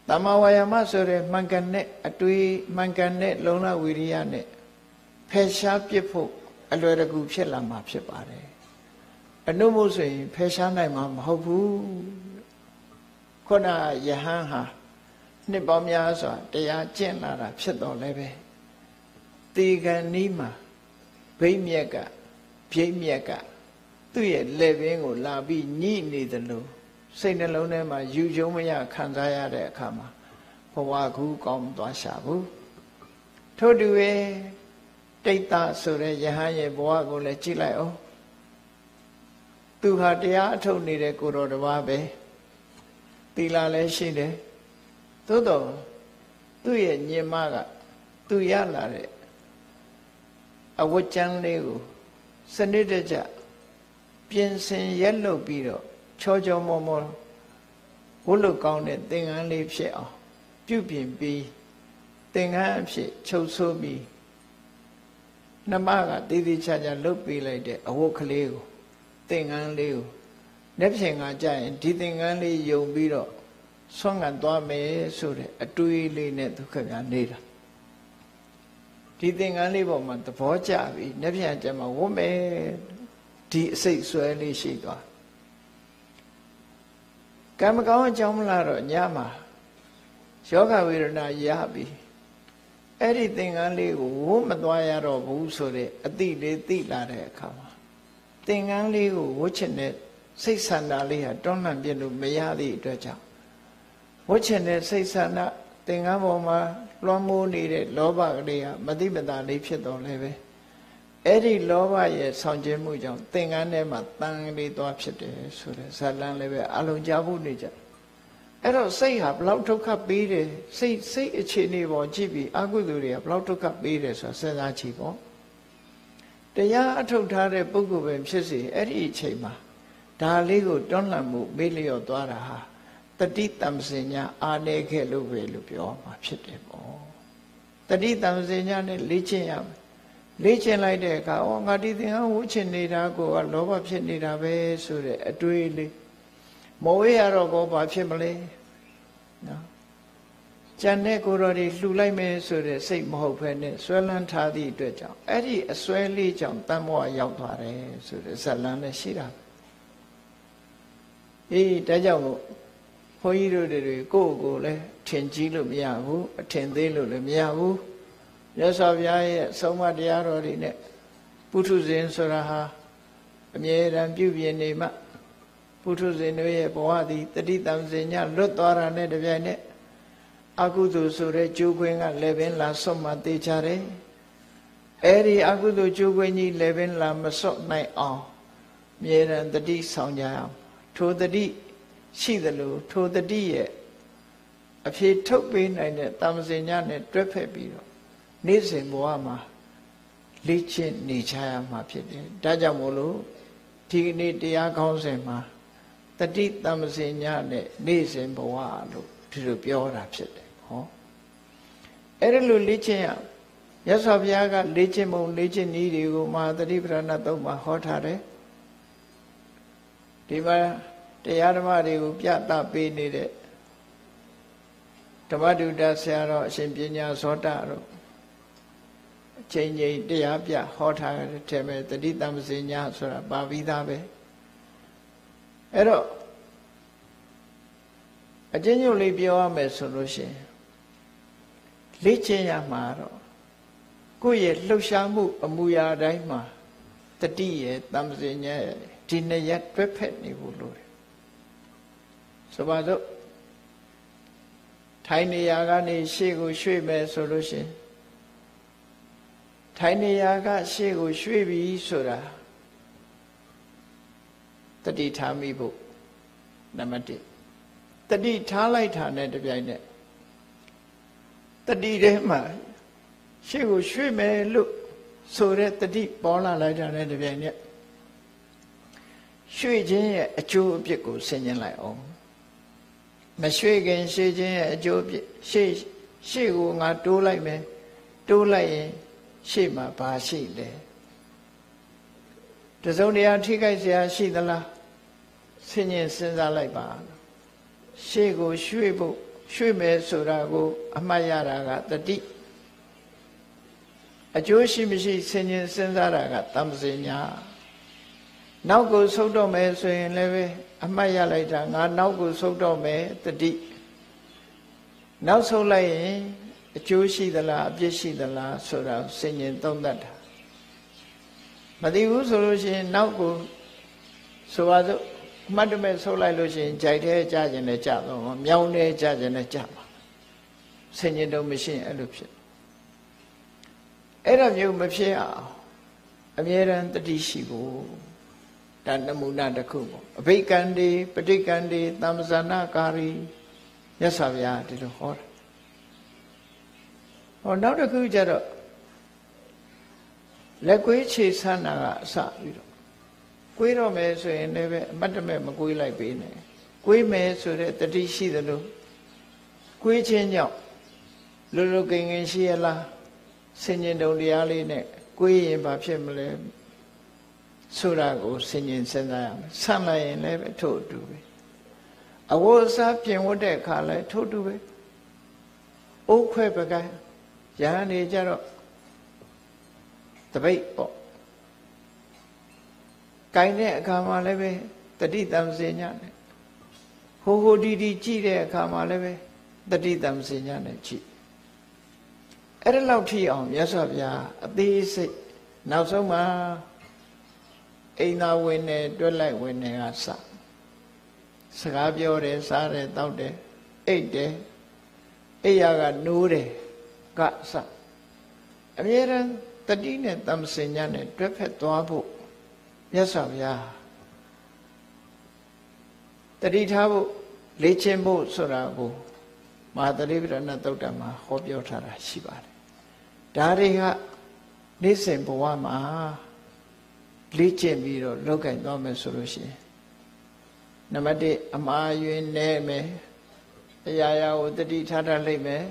Speaker 1: တမဝါယမဆိုတဲ့မှန်ကန်တဲ့အတွေးမှန်ကန်တဲ့လုံလဝိရိယနဲ့ဖယ်ရှားပြစ်ဖို့အလွယ်တကူဖြစ်လာမှာဖြစ်ပါတယ်အနုမို့ဆိုရင်ဖယ်ရှားနိုင်မှာမဟုတ်ဘူးခုနယဟန်ဟာ နှစ်ပေါင်းများစွာတရားကျင့်လာတာဖြစ်တော်လဲပဲတေဂန်နီးမှာဗိမြက်ကဗိမြက်ကသူ့ရဲ့လက်ပင်ကိုလာပြီးညှိနေတယ်လို့စိတ်နှလုံးထဲမှာယူကျုံမရခံစားရတဲ့အခါမှာဘဝကူကောင်းသွားရှာဘူးထို့တူပဲတိတ်တဆိုတဲ့ယဟန်ရဲ့ဘဝကိုလည်းကြည့်လိုက်အောင်သူဟာတရားအထုတ်နေတဲ့ကိုတော်တစ်ပါးပဲသီလလည်းရှိတယ် သို့တော့သူ့ရဲ့ညင်မကသူရလာတဲ့အဝတ်ကျမ်းလေးကိုစနစ်တကျပြင်ဆင်ရက်လုပ်ပြီးတော့ချောချောမောမောဝတ်လို့ကောင်းတဲ့သင်္ကန်းလေးဖြစ်အောင်ပြုပြင်ပြီးသင်္ကန်းအဖြစ်ချုပ်ဆိုးပြီးနှမကတည်တည်ချာချာလှုပ်ပေးလိုက်တဲ့အဝတ်ကလေးကိုသင်္ကန်းလေးကိုလက်ဖြင့်ကကြရင်ဒီသင်္ကန်းလေးယုံပြီးတော့ ဆွမ်းခံသွားမယ်ဆိုတဲ့အတွေးလေးနဲ့ဒုက္ခများနေတာဒီသင်္ကန်းလေးပေါ်မှာသဘောကျပြီလက်ဖြင့်ကျမှဝတ်မယ်ဒီအစိတ်ဆွဲလေးရှိသွားကံမကောင်းအကြောင်းမလားတော့ညမှာယောဂဝေဒနာရပြီအဲ့ဒီသင်္ကန်းလေးကိုဝတ်မသွားရတော့ဘူးဆိုတဲ့အတိလေးသိလာတဲ့အခါမှာသင်္ကန်းလေးကိုဝတ်ချင်တဲ့စိတ်ဆန္ဒလေးဟာတွန်းလှန်ပြလို့မရသည့်အတွက်ကြောင့် ဝတ်ချင်တဲ့စိတ်ဆန္ဒသင်္ကန်းပေါ်မှာလွှမ်းမိုးနေတဲ့လောဘကလေးဟာမတိပတာလေးဖြစ်တော်လဲပဲအဲ့ဒီလောဘရဲ့ဆောင်ကျဉ်မှုကြောင့်သင်္ကန်းထဲမှာတန်လေးသွားဖြစ်တယ်ဆိုတဲ့ဇာလန်းလည်းပဲအလုံးကြဖို့နေကြအဲ့တော့စိတ်ဟာဘလောက်ဒုက္ခပေးတယ်စိတ်စိတ်အခြေအနေပေါ်ကြည့်ပြီးအကုသိုလ်တွေကဘလောက်ဒုက္ခပေးတယ်ဆိုတာစဉ်းစားကြည့်ပေါ့တရားအထုတ်ထားတဲ့ပုဂ္ဂိုလ်ပဲဖြစ်စေအဲ့ဒီအချိန်မှာဒါလေးကိုတွန်းလှန်မှုမေးလျော့သွားတာဟာ တတိတံစင်ညာအာနေခဲ့လို့ပဲလို့ပြောမှာဖြစ်တယ်ပေါ့တတိတံစင်ညာနဲ့လေ့ကျင့်ရမယ်လေ့ကျင့်လိုက်တဲ့အခါဩငါဒီသင်္ကန်းဝှချင်နေတာကိုကလောဘဖြစ်နေတာပဲဆိုတဲ့အတွေးလေးမဝေးရတော့ကောဘာဖြစ်မလဲနော်ကြံတဲ့ကိုယ်တော်တွေလှူလိုက်မယ်ဆိုတဲ့စိတ်မဟုတ်ဘဲနဲ့ဆွဲလန်းထားသည့်အတွက်ကြောင့်အဲ့ဒီအစွဲလေးကြောင့်တန်ဘဝရောက်သွားတယ်ဆိုတဲ့ဇလန်းနဲ့ရှိတာအေးဒါကြောင့်မို့ ဘုန်းကြီးတို့တွေကိုယ့်ကိုယ်လည်းထင်ကြီးလို့မရဘူးအထင်သေးလို့လည်းမရဘူးမြတ်စွာဘုရားရဲ့ဆုံးမတရားတော်တွေနဲ့ပုထုဇဉ်ဆိုတာဟာအမြဲတမ်းပြုပြင်နေမှပုထုဇဉ်တို့ရဲ့ဘဝသည်တတိတံစင်ညလွတ်သွားတာနဲ့တပြိုင်နက်အကုသိုလ်ဆိုတဲ့ကျိုးခွင်းကလည်းပင်လာဆွတ်မှတေချတယ်အဲ့ဒီအကုသိုလ်ကျိုးခွင်းကြီးလည်းပင်လာမဆွတ်နိုင်အောင်မြဲတမ်းတတိဆောင်ကြအောင်ထိုတတိ ရှိသလိုထိုတတိရဲ့အဖြေထုတ်ပေးနိုင်တဲ့တမ္ပစင်ညနဲ့တွဲဖက်ပြီးတော့နေ့စဉ်ဘဝမှာလေ့ကျင့်နေချရမှာဖြစ်တယ်ဒါကြောင့်မို့လို့ဒီကနေ့တရားကောင်းစဉ်မှာတတိတမ္ပစင်ညနဲ့နေ့စဉ်ဘဝလို့ဒီလိုပြောတာဖြစ်တယ်ဟောအဲ့ဒါလိုလေ့ကျင့်ရရသော်ဘုရားကလေ့ကျင့်ပုံလေ့ကျင့်နည်းတွေကိုမဟာတတိပရဏသုံးမှာဟောထားတယ်ဒီမှာ တရားဓမ္မတွေကိုပြသပေးနေတဲ့ဓမ္မဒုဒဆရာတော်အရှင်ပညာဇောတတို့အချိန်ချင်းတရားပြဟောထားတဲ့ထဲမှာတတိတမ္ပစညာဆိုတာပါပြီးသားပဲအဲ့တော့အချင်းချင်းလေးပြောရမယ်ဆိုလို့ရှိရင်လေ့ကျင့်ရမှာတော့ကိုယ့်ရဲ့လှုပ်ရှားမှု အမူအရာတိုင်းမှာတတိရဲ့တမ္ပစညာရဲ့ဒီနှစ်ရက်တွဲဖက်နေဖို့လိုတယ် ဆိုပါတော့ထိုင်နေရာကနေရှေ့ကိုရွှေ့မယ်ဆိုလို့ရှင်ထိုင်နေရာကရှေ့ကိုရွှေ့ပြီဆိုတာတတိထားမိဖို့နံပါတ်1တတိထားလိုက်တာနဲ့တပြိုင်နက်တတိထဲမှာရှေ့ကိုရွှေ့မယ်လို့ဆိုတဲ့တတိပေါ်လာလိုက်တာနဲ့တပြိုင်နက်ရွှေ့ခြင်းရဲ့အကျိုးအပြစ်ကိုဆင်ခြင်လိုက်အောင် မရွှေ့ခင်ရှေ့ခြင်းရဲ့အကျိုးပြရှေ့ရှေ့ကိုငါတိုးလိုက်မယ်တိုးလိုက်ရင်ရှေ့မှာဘာရှိလဲတစုံတရာထိခိုက်เสียရှိသလားဆင်ញင်စဉ်းစားလိုက်ပါရှေ့ကိုရွှေ့ဖို့ရွှေ့မယ်ဆိုတာကိုအမှတ်ရတာကတတိအကျိုးရှိမရှိဆင်ញင်စဉ်းစားတာကတမ္ပစညာနောက်ကိုဆုတ်တော့မယ်ဆိုရင်လည်းပဲ အမှတ်ရလိုက်တာငါနောက်ကိုဆုတ်တော့မယ်တတိနောက်ဆုတ်လိုက်ရင်အကျိုးရှိသလားအပြစ်ရှိသလားဆိုတာစင်ញင်သုံးသပ်တာမသိဘူးဆိုလို့ရှိရင်နောက်ကိုဆိုပါစို့မှတ်တမဲ့ဆုတ်လိုက်လို့ရှိရင်ကြိုက်တဲ့ကြခြင်းနဲ့ကြတော့မြောင်းတဲ့ကြခြင်းနဲ့ကြပါစင်ញင်တော့မရှိရင်အဲ့လိုဖြစ်အဲ့ဒါမျိုးမဖြစ်အောင်အမြဲတမ်းတတိရှိဖို့ ဒါနမူနာတစ်ခုပေါ့အဘိကံဒီပဋိကံဒီသံဇာနာကာရီမြတ်စွာဘုရားဒီလိုဟောတာဟောနောက်တစ်ခုကျတော့လက်ကွေးခြေဆန်းတာကအစပြီးတော့ကွေးတော့မယ်ဆိုရင်လည်းပဲအမတ်တမဲ့မကွေးလိုက်ပေးနဲ့ကွေးမယ်ဆိုတဲ့တတိရှိသလိုကွေးခြင်းကြောင့်လူလူကိငင်ရှိရလားဆင်ញင်တုံတရားလေးနဲ့ကွေးရင်ဘာဖြစ်မလဲ ဆိုတာကိုဆင်ញင်စဉ်းစားရမယ်ဆန့်လိုက်ရင်လည်းပဲထို့အတူပဲအဝတ်အစားပြင်ဝတ်တဲ့အခါလည်းထို့တူပဲအိုးခွဲပကံရဟန်းနေကြတော့တပိတ်ပေါ့ကိုင်းတဲ့အခါမှာလည်းပဲတတိတံစင်ညနဲ့ဟိုဟိုဒီဒီကြည့်တဲ့အခါမှာလည်းပဲတတိတံစင်ညနဲ့ကြည့်အဲ့ဒါလောက်ထိအောင်မြတ်စွာဘုရားအသေးစိတ်နောက်ဆုံးမှာ အိမ်သာဝင်တယ်တွက်လိုက်ဝင်တယ်ကစစကားပြောတယ်စားတယ်တောက်တယ်အိတ်တယ်အိယာကနိုးတယ်ကစအမြဲတမ်းတတိနဲ့တမ္ပစင်ညာနဲ့တွဲဖက်သွားဖို့မြတ်စွာဘုရားတတိထားဖို့လေ့ကျင့်ဖို့ဆိုတာကိုမဟာတရိပရဏသုတ်တံမှာဟောပြောထားတာရှိပါတယ်ဒါတွေကနေ့စဉ်ဘဝမှာ လေ့ကျင့်ပြီးတော့လောက်ကင်သွားမယ်ဆိုလို့ရှိရင်နံပါတ်1အမှားယွင်းနေမယ်အရာရာကိုတတိထားတတ်လိမ့်မယ်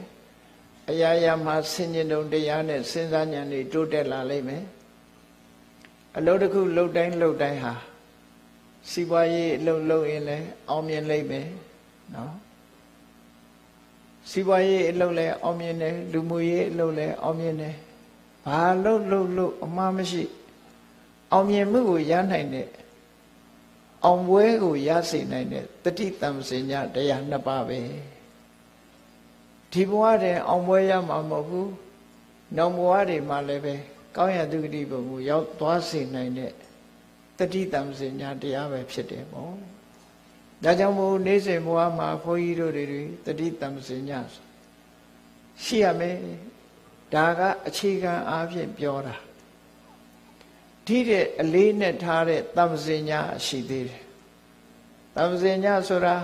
Speaker 1: အရာရာမှာဆင်ញင်တုံတရားနဲ့စဉ်းစားဉာဏ်တွေတိုးတက်လာလိမ့်မယ်အလုပ်တစ်ခုလုပ်တိုင်းလုပ်တိုင်းဟာစီးပွားရေးအလုပ်လုပ်ရင်လည်းအောင်မြင်လိမ့်မယ်နော်စီးပွားရေးအလုပ်လည်းအောင်မြင်တယ်လူမှုရေးအလုပ်လည်းအောင်မြင်တယ်ဘာလုပ်လုပ်လို့အမှားမရှိ အောင်မြင်မှုကိုရနိုင်တဲ့အောင်ပွဲကိုရစေနိုင်တဲ့တတိတံစင်ညတရားနှစ်ပါးပဲဒီဘဝတည်းအောင်ပွဲရမှာမဟုတ်ဘူးနောက်ဘဝတွေမှာလည်းပဲကောင်းရတုဂတိဘုံကိုရောက်သွားစေနိုင်တဲ့တတိတံစင်ညတရားပဲဖြစ်တယ်ပေါ့ဒါကြောင့်မို့နေ့စဉ်ဘဝမှာဘုန်းကြီးတို့တွေတတိတံစင်ညရှိရမယ်ဒါကအခြေခံအားဖြင့်ပြောတာ ထိတဲ့အလေးနဲ့ထားတဲ့တမ္ပဇင်ညာရှိသေးတယ်တမ္ပဇင်ညာဆိုတာ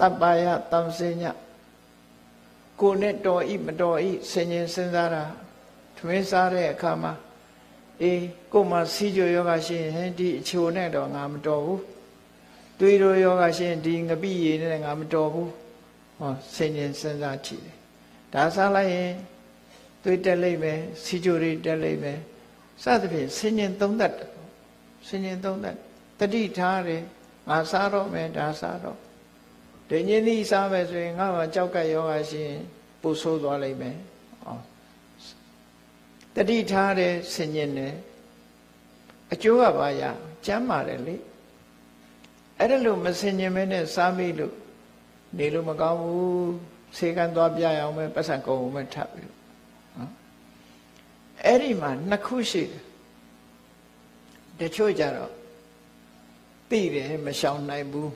Speaker 1: တပ္ပါယတမ္ပဇင်ညာကိုနဲ့တော်ဤမတော်ဤဆင်ញင်စဉ်းစားတာထမင်းစားတဲ့အခါမှာအေးကိုမှစီးကြယောဂရှိရင်ဒီအချိုနဲ့တော့ငါမတော်ဘူးသွေးတို့ယောဂရှိရင်ဒီငပိရည်နဲ့ငါမတော်ဘူးဟောဆင်ញင်စဉ်းစားကြည့်တယ်ဒါစားလိုက်ရင်သွေးတက်လိမ့်မယ်စီးကြတွေတက်လိမ့်မယ် စသဖြင့်ဆင်ញင်သုံးတတ်တယ်ဆင်ញင်သုံးတတ်တတိထားတယ်ငါစားတော့မယ်ဒါစားတော့ဒိဉ္ဇိစားမယ်ဆိုရင်ငါ့မှာကြောက်ကယောဂရှိရင်ပို့ဆိုးသွားလိမ့်မယ်ဟောတတိထားတယ်ဆင်ញင်တယ်အကျိုးကဘာရကျမ်းပါတယ်လေအဲ့ဒါလို့မဆင်ញင်မဲနဲ့စားမိလို့နေလို့မကောင်းဘူးဆေးကန်းသွားပြရအောင်ပဲပတ်စံကုန်အောင်ပဲထပ်ပြီးနော် အဲ့ဒီမှာနှစ်ခုရှိတယ်တချို့ကြတော့သိတယ်မရှောင်နိုင်ဘူး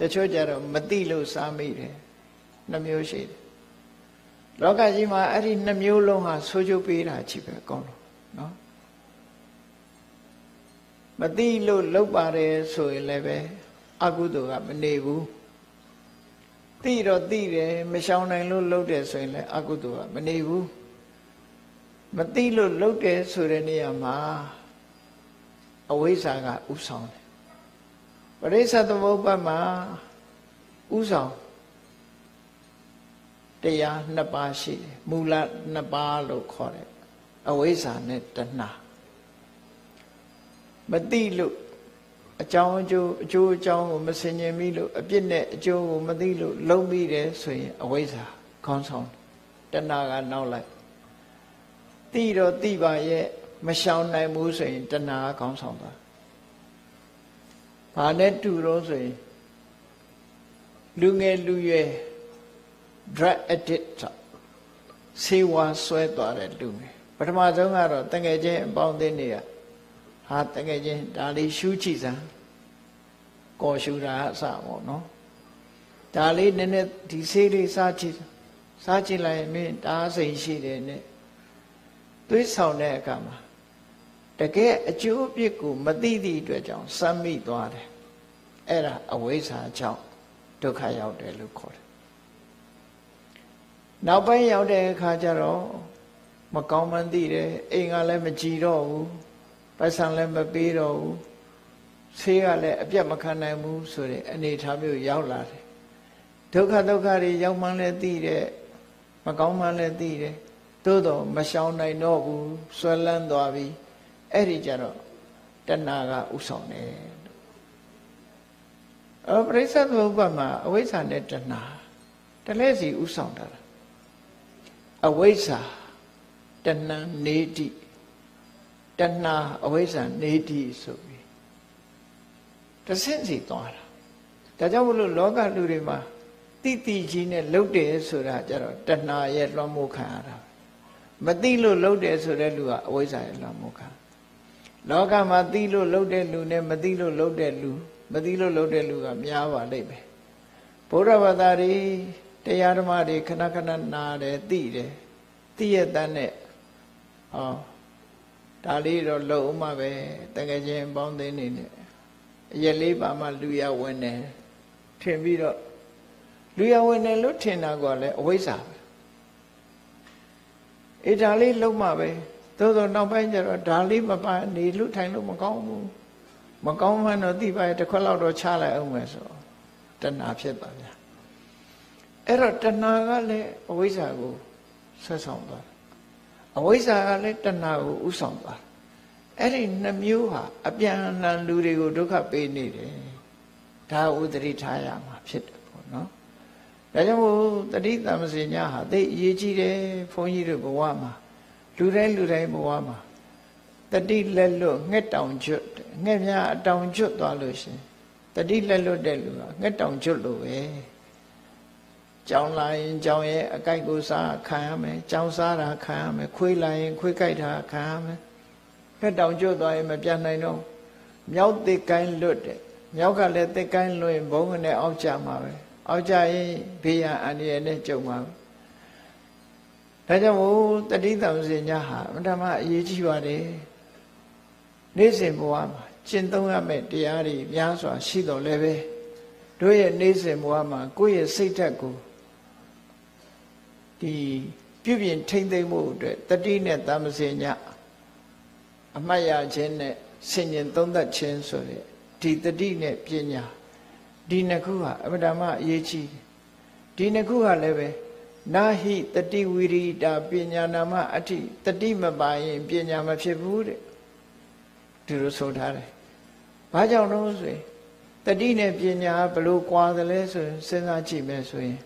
Speaker 1: တချို့ကြတော့မသိလို့စားမိတယ်နှမျိုးရှိတယ်လောကကြီးမှာအဲ့ဒီနှမျိုးလုံးဟာဆိုးကျိုးပေးတာချစ်ပဲအကုန်လုံးနော်မသိလို့လောက်ပါတယ်ဆိုရင်လည်းပဲအကုသိုလ်ကမနေဘူးသိတော့သိတယ်မရှောင်နိုင်လို့လှုပ်တယ်ဆိုရင်လည်းအကုသိုလ်ကမနေဘူး မသိလို့လှုပ်တယ်ဆိုတဲ့နေရာမှာအဝိဇ္ဇာကဥဆောင်တယ်ပရိစ္ဆသမုပ္ပါမှာဥဆောင်တရားနှစ်ပါးရှိတယ်မူလနှစ်ပါးလို့ခေါ်တယ်အဝိဇ္ဇာနဲ့တဏှာမသိလို့အကြောင်းအကျိုးအကျိုးအကြောင်းကိုမစင်ញင်မိလို့အပြစ်နဲ့အကျိုးကိုမသိလို့လုံးမိတယ်ဆိုရင်အဝိဇ္ဇာခေါင်းဆောင်တဏှာကနောက်လိုက် သိတော့သိပါရဲ့မရှောင်နိုင်ဘူးဆိုရင်တဏှာကခေါင်းဆောင်တာဘာနဲ့တူတော့ဆိုရင်လူငယ်လူရွယ် drug addict ဆေးဝါးဆွဲသွားတဲ့လူငယ်ပထမဆုံးကတော့တငယ်ချင်းအပေါင်းအသင်းတွေကဟာတကယ်ချင်းဒါလေးရှူးကြည့်စမ်းကော်ရှူတာအစပေါ့နော်ဒါလေးနည်းနည်းဒီဆေးလေးစားကြည့်စားကြည့်လိုက်ရင်မင်းဒါစိန်ရှိတယ်နဲ့ သွေးဆောင်တဲ့အခါမှာတကယ်အကျိုးအပြစ်ကိုမသိသည့်အတွက်ကြောင့်စမ်းမိသွားတယ်အဲ့ဒါအဝိဇ္ဇာကြောင့်ဒုက္ခရောက်တယ်လို့ခေါ်တယ်နောက်ပိုင်းရောက်တဲ့အခါကျတော့မကောင်းမှန်းသိတယ်အိမ်ကလည်းမကြည်တော့ဘူးပိုက်ဆံလည်းမပေးတော့ဘူးဆေးကလည်းအပြတ်မခံနိုင်ဘူးဆိုတဲ့အနေအထားမျိုးရောက်လာတယ်ဒုက္ခဒုက္ခတွေရောက်မှလည်းသိတယ်မကောင်းမှလည်းသိတယ် သို့တော့မရှောင်နိုင်တော့ဘူးဆွဲလန်းသွားပြီအဲ့ဒီကြတော့တဏှာကဥဆောင်တယ်အပရိစ္ဆေသမုပ္ပါမှာအဝိဇ္ဇာနဲ့တဏှာတလဲစီဥဆောင်တာအဝိဇ္ဇာတဏှာနေတိတဏှာအဝိဇ္ဇာနေတိဆိုပြီးတဆင့်စီသွားတာဒါကြောင့်မလို့လောကလူတွေမှာတိတိကြီးနဲ့လှုပ်တယ်ဆိုတာကြတော့တဏှာရဲ့လွှမ်းမိုးခံရတာ မသိလို့လှုပ်တယ်ဆိုတဲ့လူကအဝိဇ္ဇာရဲ့လွှမ်းမိုးခံလောကမှာသိလို့လှုပ်တဲ့လူနဲ့မသိလို့လှုပ်တဲ့လူမသိလို့လှုပ်တဲ့လူကများပါလိမ့်မယ်ဘုရားဘာသာတွေတရားဓမ္မတွေခဏခဏနာတယ်သိတယ်သိရတဲ့နဲ့ဟောဒါလေးတော့လုံမှပဲတကယ်ချင်းပေါင်းသိနေနဲ့အရက်လေးပါမှလူရဝင်တယ်ထင်ပြီးတော့လူရဝင်တယ်လို့ထင်တာကလည်းအဝိဇ္ဇာပဲ အေးဒါလေးလုံမှပဲသို့သောနောက်ပိုင်းကျတော့ဒါလေးမပါနေလူထိုင်လို့မကောင်းဘူးမကောင်းမှန်းတော့သိပါရဲ့တစ်ခွက်လောက်တော့ချလိုက်အောင်မယ်ဆိုတဏှာဖြစ်ပါဗျာအဲ့တော့တဏှာကလည်းအဝိဇ္ဇာကိုဆက်ဆောင်သွားအဝိဇ္ဇာကလည်းတဏှာကိုဥဆောင်သွားအဲ့ဒီနှမျိုးဟာအပြန်အလှန်လူတွေကိုဒုက္ခပေးနေတယ်ဒါဥဒတိထားရမှာဖြစ်တယ်ပေါ့နော် ဒါကြောင့်မို့တတိတမစင်ညာဟာသိအရေးကြီးတယ်ဘုန်းကြီးတို့ဘဝမှာလူတိုင်းလူတိုင်းဘဝမှာတတိလက်လွတ်ငှက်တောင်ကျွတ်ငှက်များအတောင်ကျွတ်သွားလို့ရှင်တတိလက်လွတ်တဲ့လူကငှက်တောင်ကျွတ်လို့ပဲကြောင်လာရင်ကြောင်ရဲ့အကြိုက်ကိုစားခံရမယ်ကြောင်စားတာခံရမယ်ခွေးလာရင်ခွေးကြိုက်တာခံရမယ်ငှက်တောင်ကျွတ်သွားရင်မပြန်နိုင်တော့မြောက်တစ်ကိုင်းလွတ်တယ်မြောက်ကလည်းတစ်ကိုင်းလွတ်ရင်ဘုံနဲ့အောက်ကြမှာပဲ အောက်ကြရင်ဘေးရန်အန္တရာယ်နဲ့ကြုံမှာပဲဒါကြောင့်မို့တတိတံစင်ညာဟာအမှန်တမ်းအရေးကြီးပါတယ်နေ့စဉ်ဘဝမှာကျင့်သုံးရမယ့်တရားတွေများစွာရှိတော်လည်းပဲတို့ရဲ့နေ့စဉ်ဘဝမှာကိုယ့်ရဲ့စိတ်ဓာတ်ကိုဒီပြုပြင်ထိမ့်သိမ့်မှုအတွက်တတိနဲ့တမ္ပစေညအမှတ်ရခြင်းနဲ့ဆင်ញင်သုံးသက်ခြင်းဆိုတဲ့ဒီတတိနဲ့ပညာ ဒီနှစ်ခုဟာအမှန်တမ်းအရေးကြီးဒီနှစ်ခုဟာလည်းပဲနာဟိတတိဝိရိတာပညာနာမအဋ္ဌိတတိမပါရင်ပညာမဖြစ်ဘူးတဲ့ဒီလိုဆိုထားတယ်။ဘာကြောင့်လို့ဆိုရင်တတိနဲ့ပညာဘလို့ကွာသလဲဆိုရင်စဉ်းစားကြည့်မယ်ဆိုရင်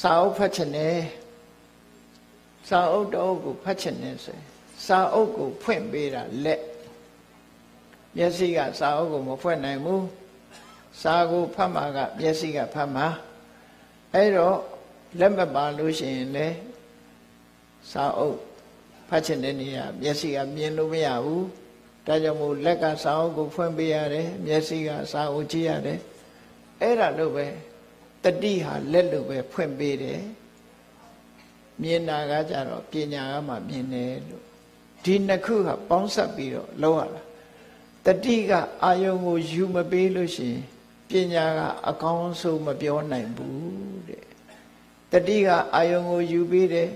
Speaker 1: စာအုပ်ဖတ်ချင်တယ်စာအုပ်တော့ကိုဖတ်ချင်တယ်ဆိုရင်စာအုပ်ကိုဖွင့်ပေးတာလက် မျက်စိကစာအုပ်ကိုမဖွင့်နိုင်ဘူးစာကိုဖတ်မှာကမျက်စိကဖတ်မှာအဲ့တော့လက်မပါလို့ရှိရင်လေစာအုပ်ဖတ်ချင်တဲ့နေရာမျက်စိကမြင်လို့မရဘူးဒါကြောင့်မို့လက်ကစာအုပ်ကိုဖွင့်ပေးရတယ်မျက်စိကစာအုပ်ကြည့်ရတယ်အဲ့ဒါလို့ပဲတတိဟာလက်လို့ပဲဖွင့်ပေးတယ်မြင်တာကကြတော့ပညာကမှမြင်တယ်လို့ဒီနှစ်ခုကပေါင်းဆက်ပြီးတော့လောက်ရတာ တတိကအာယုံကိုယူမပေးလို့ရှိရင်ပညာကအကောင်းဆုံးမပြောနိုင်ဘူးတဲ့တတိကအာယုံကိုယူပေးတယ်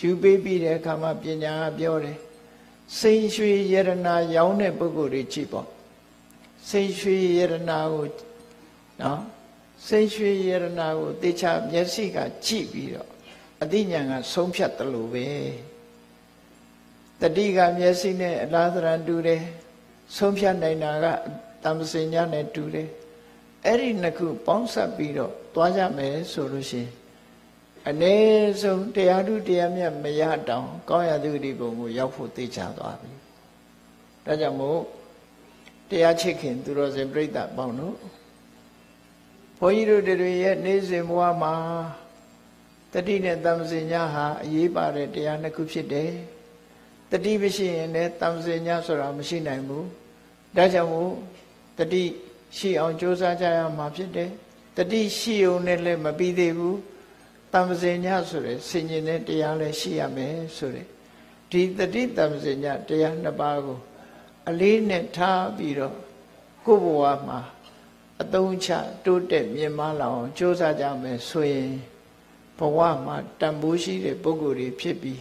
Speaker 1: ယူပေးပြီးတဲ့အခါမှာပညာကပြောတယ်စိန်ရွှေယရနာရောင်းတဲ့ပုဂ္ဂိုလ်တွေကြည့်ပေါ့စိန်ရွှေယရနာကိုနော်စိန်ရွှေယရနာကိုတေချာမျက်စိကကြည့်ပြီးတော့အသိဉာဏ်ကဆုံးဖြတ်တယ်လို့ပဲတတိကမျက်စိနဲ့အလားသဏ္ဍာန်တူတယ် ဆုံးဖြတ်နိုင်တာကတမ္ပစင်ညာနဲ့တူတယ်အဲ့ဒီနှစ်ခုပေါင်းစပ်ပြီးတော့သွားကြမယ်ဆိုလို့ရှိရင်အ ਨੇ ဆုံးတရားထုတရားမြတ်မရတောင်ကောင်းရသူဒီပုံကိုရောက်ဖို့သိချသွားပြီဒါကြောင့်မို့တရားချစ်ခင်သူတော်စင်ပြိဿပေါင်းတို့ဘုန်းကြီးတို့တွေရဲ့နေ့စဉ်ဘဝမှာတတိနဲ့တမ္ပစင်ညာဟာအရေးပါတဲ့တရားနှစ်ခုဖြစ်တယ် တတိမရှိရင်လည်းတမ္ပစင်ညာဆိုတာမရှိနိုင်ဘူးဒါကြောင့်မို့တတိရှိအောင်ကြိုးစားကြရမှာဖြစ်တယ်တတိရှိုံနဲ့လည်းမပြီးသေးဘူးတမ္ပဇင်ညဆိုတဲ့ဆင်ញင်တဲ့တရားလည်းရှိရမယ်ဆိုတဲ့ဒီတတိတမ္ပဇင်ညတရားနှစ်ပါးကို အလေးနဲ့ထားပြီးတော့ကိုယ့်ဘဝမှာအသုံးချတိုးတက်မြင့်မားလာအောင်ကြိုးစားကြမယ်ဆိုရင်ဘဝမှာတန်ဖိုးရှိတဲ့ပုဂ္ဂိုလ်တွေဖြစ်ပြီး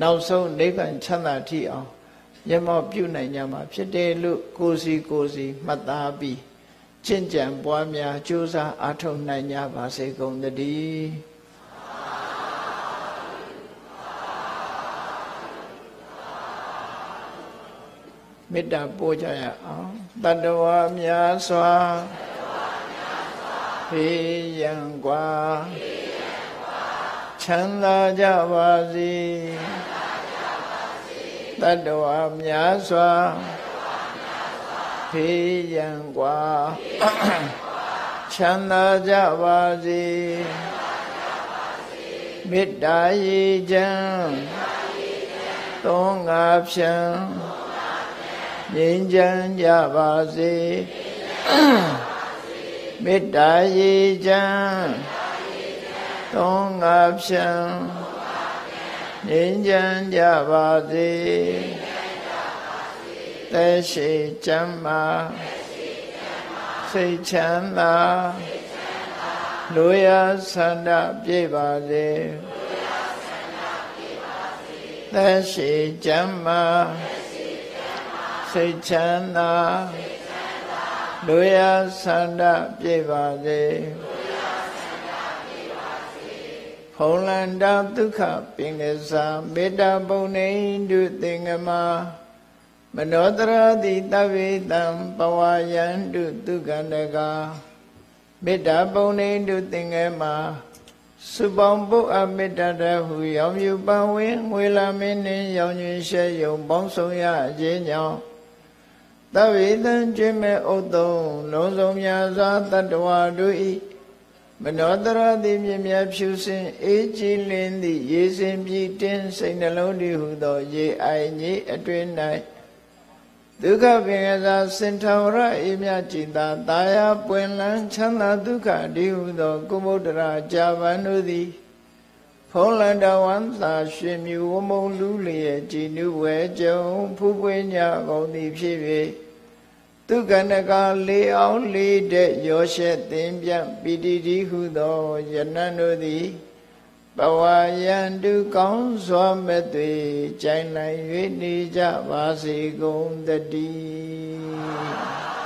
Speaker 1: နောက်ဆုံးနိဗ္ဗာန်ချမ်းသာထိအောင်မျက်မှောက်ပြုနိုင်ကြမှာဖြစ်တယ်လို့ကိုယ်စီကိုယ်စီမှတ်သားပြီးကျင့်ကြံပွားများကြိုးစားအားထုတ်နိုင်ကြပါစေကုန်သတည်းမေတ္တာပို့ကြရအောင်တတဝါများစွာဖေးရန်กว่า ချမ်းသာကြပါစေတတဝါများစွာဖေးရန်กว่าချမ်းသာကြပါစေမေတ္တာရေချမ်းသုံးငါဖြံငြိမ်းချမ်းကြပါစေမေတ္တာရေချမ်း သုံးငါဖြံငြိမ်းချမ်းကြပါစေသက်ရှိချမ်းသာစိတ်ချမ်းသာလူရဆန္ဒပြည့်ပါစေသက်ရှိချမ်းသာစိတ်ချမ်းသာလူရဆန္ဒပြည့်ပါစေ ဖုံလန္တာဒုက္ခပင်ကစားမေတ္တာပုံနေတုသင်္ကမာမနောတရတိတဗ္ဗေတံပဝါယံတုဒုက္ခန္တကမေတ္တာပုံနေတုသင်္ကမာစုပေါင်းပုအမေတ္တတဟုရောင်ယူပန်ဝင်းငွေလာမင်းနှင့်ရောင်ညွှန်ရှဲယုံပေါင်းဆောင်ရခြင်းကြောင့်သဗ္ဗေတံကျွေးမဲ့ဥတုံလုံးစုံများစွာတတ္တဝါတို့ဤ မနောတရတိမြင်မြဖြူစင်အေးကြည်လင်းသည့်ရေစင်ပြည်တင်းစိတ်နှလုံးတည်းဟုသောရေအိုင်ကြီးအတွင်၌ဒုက္ခပင်ကစားစင်ထောရအေးမြကြည်သာတာယာပွင့်လန်းချမ်းသာဒုက္ခတည်းဟုသောကုမုဒ္ဒရာကြာပန်တို့သည်ဖုံးလန္တဝန္တာရှင်မြူဝမုံလူလျက်ကြည်နုဝဲကြုံဖူးပွင့်ညကုန်သည်ဖြစ်၍ သူကနကလေးအောင်လေးတဲ့ရောရှက်သင်ပြပီတိတိဟုသောယနံတို့သည်ဘဝယံတုကောင်းစွာမဲ့သွေကြိုင်နိုင်၍နေကြပါစေကုန်တည်း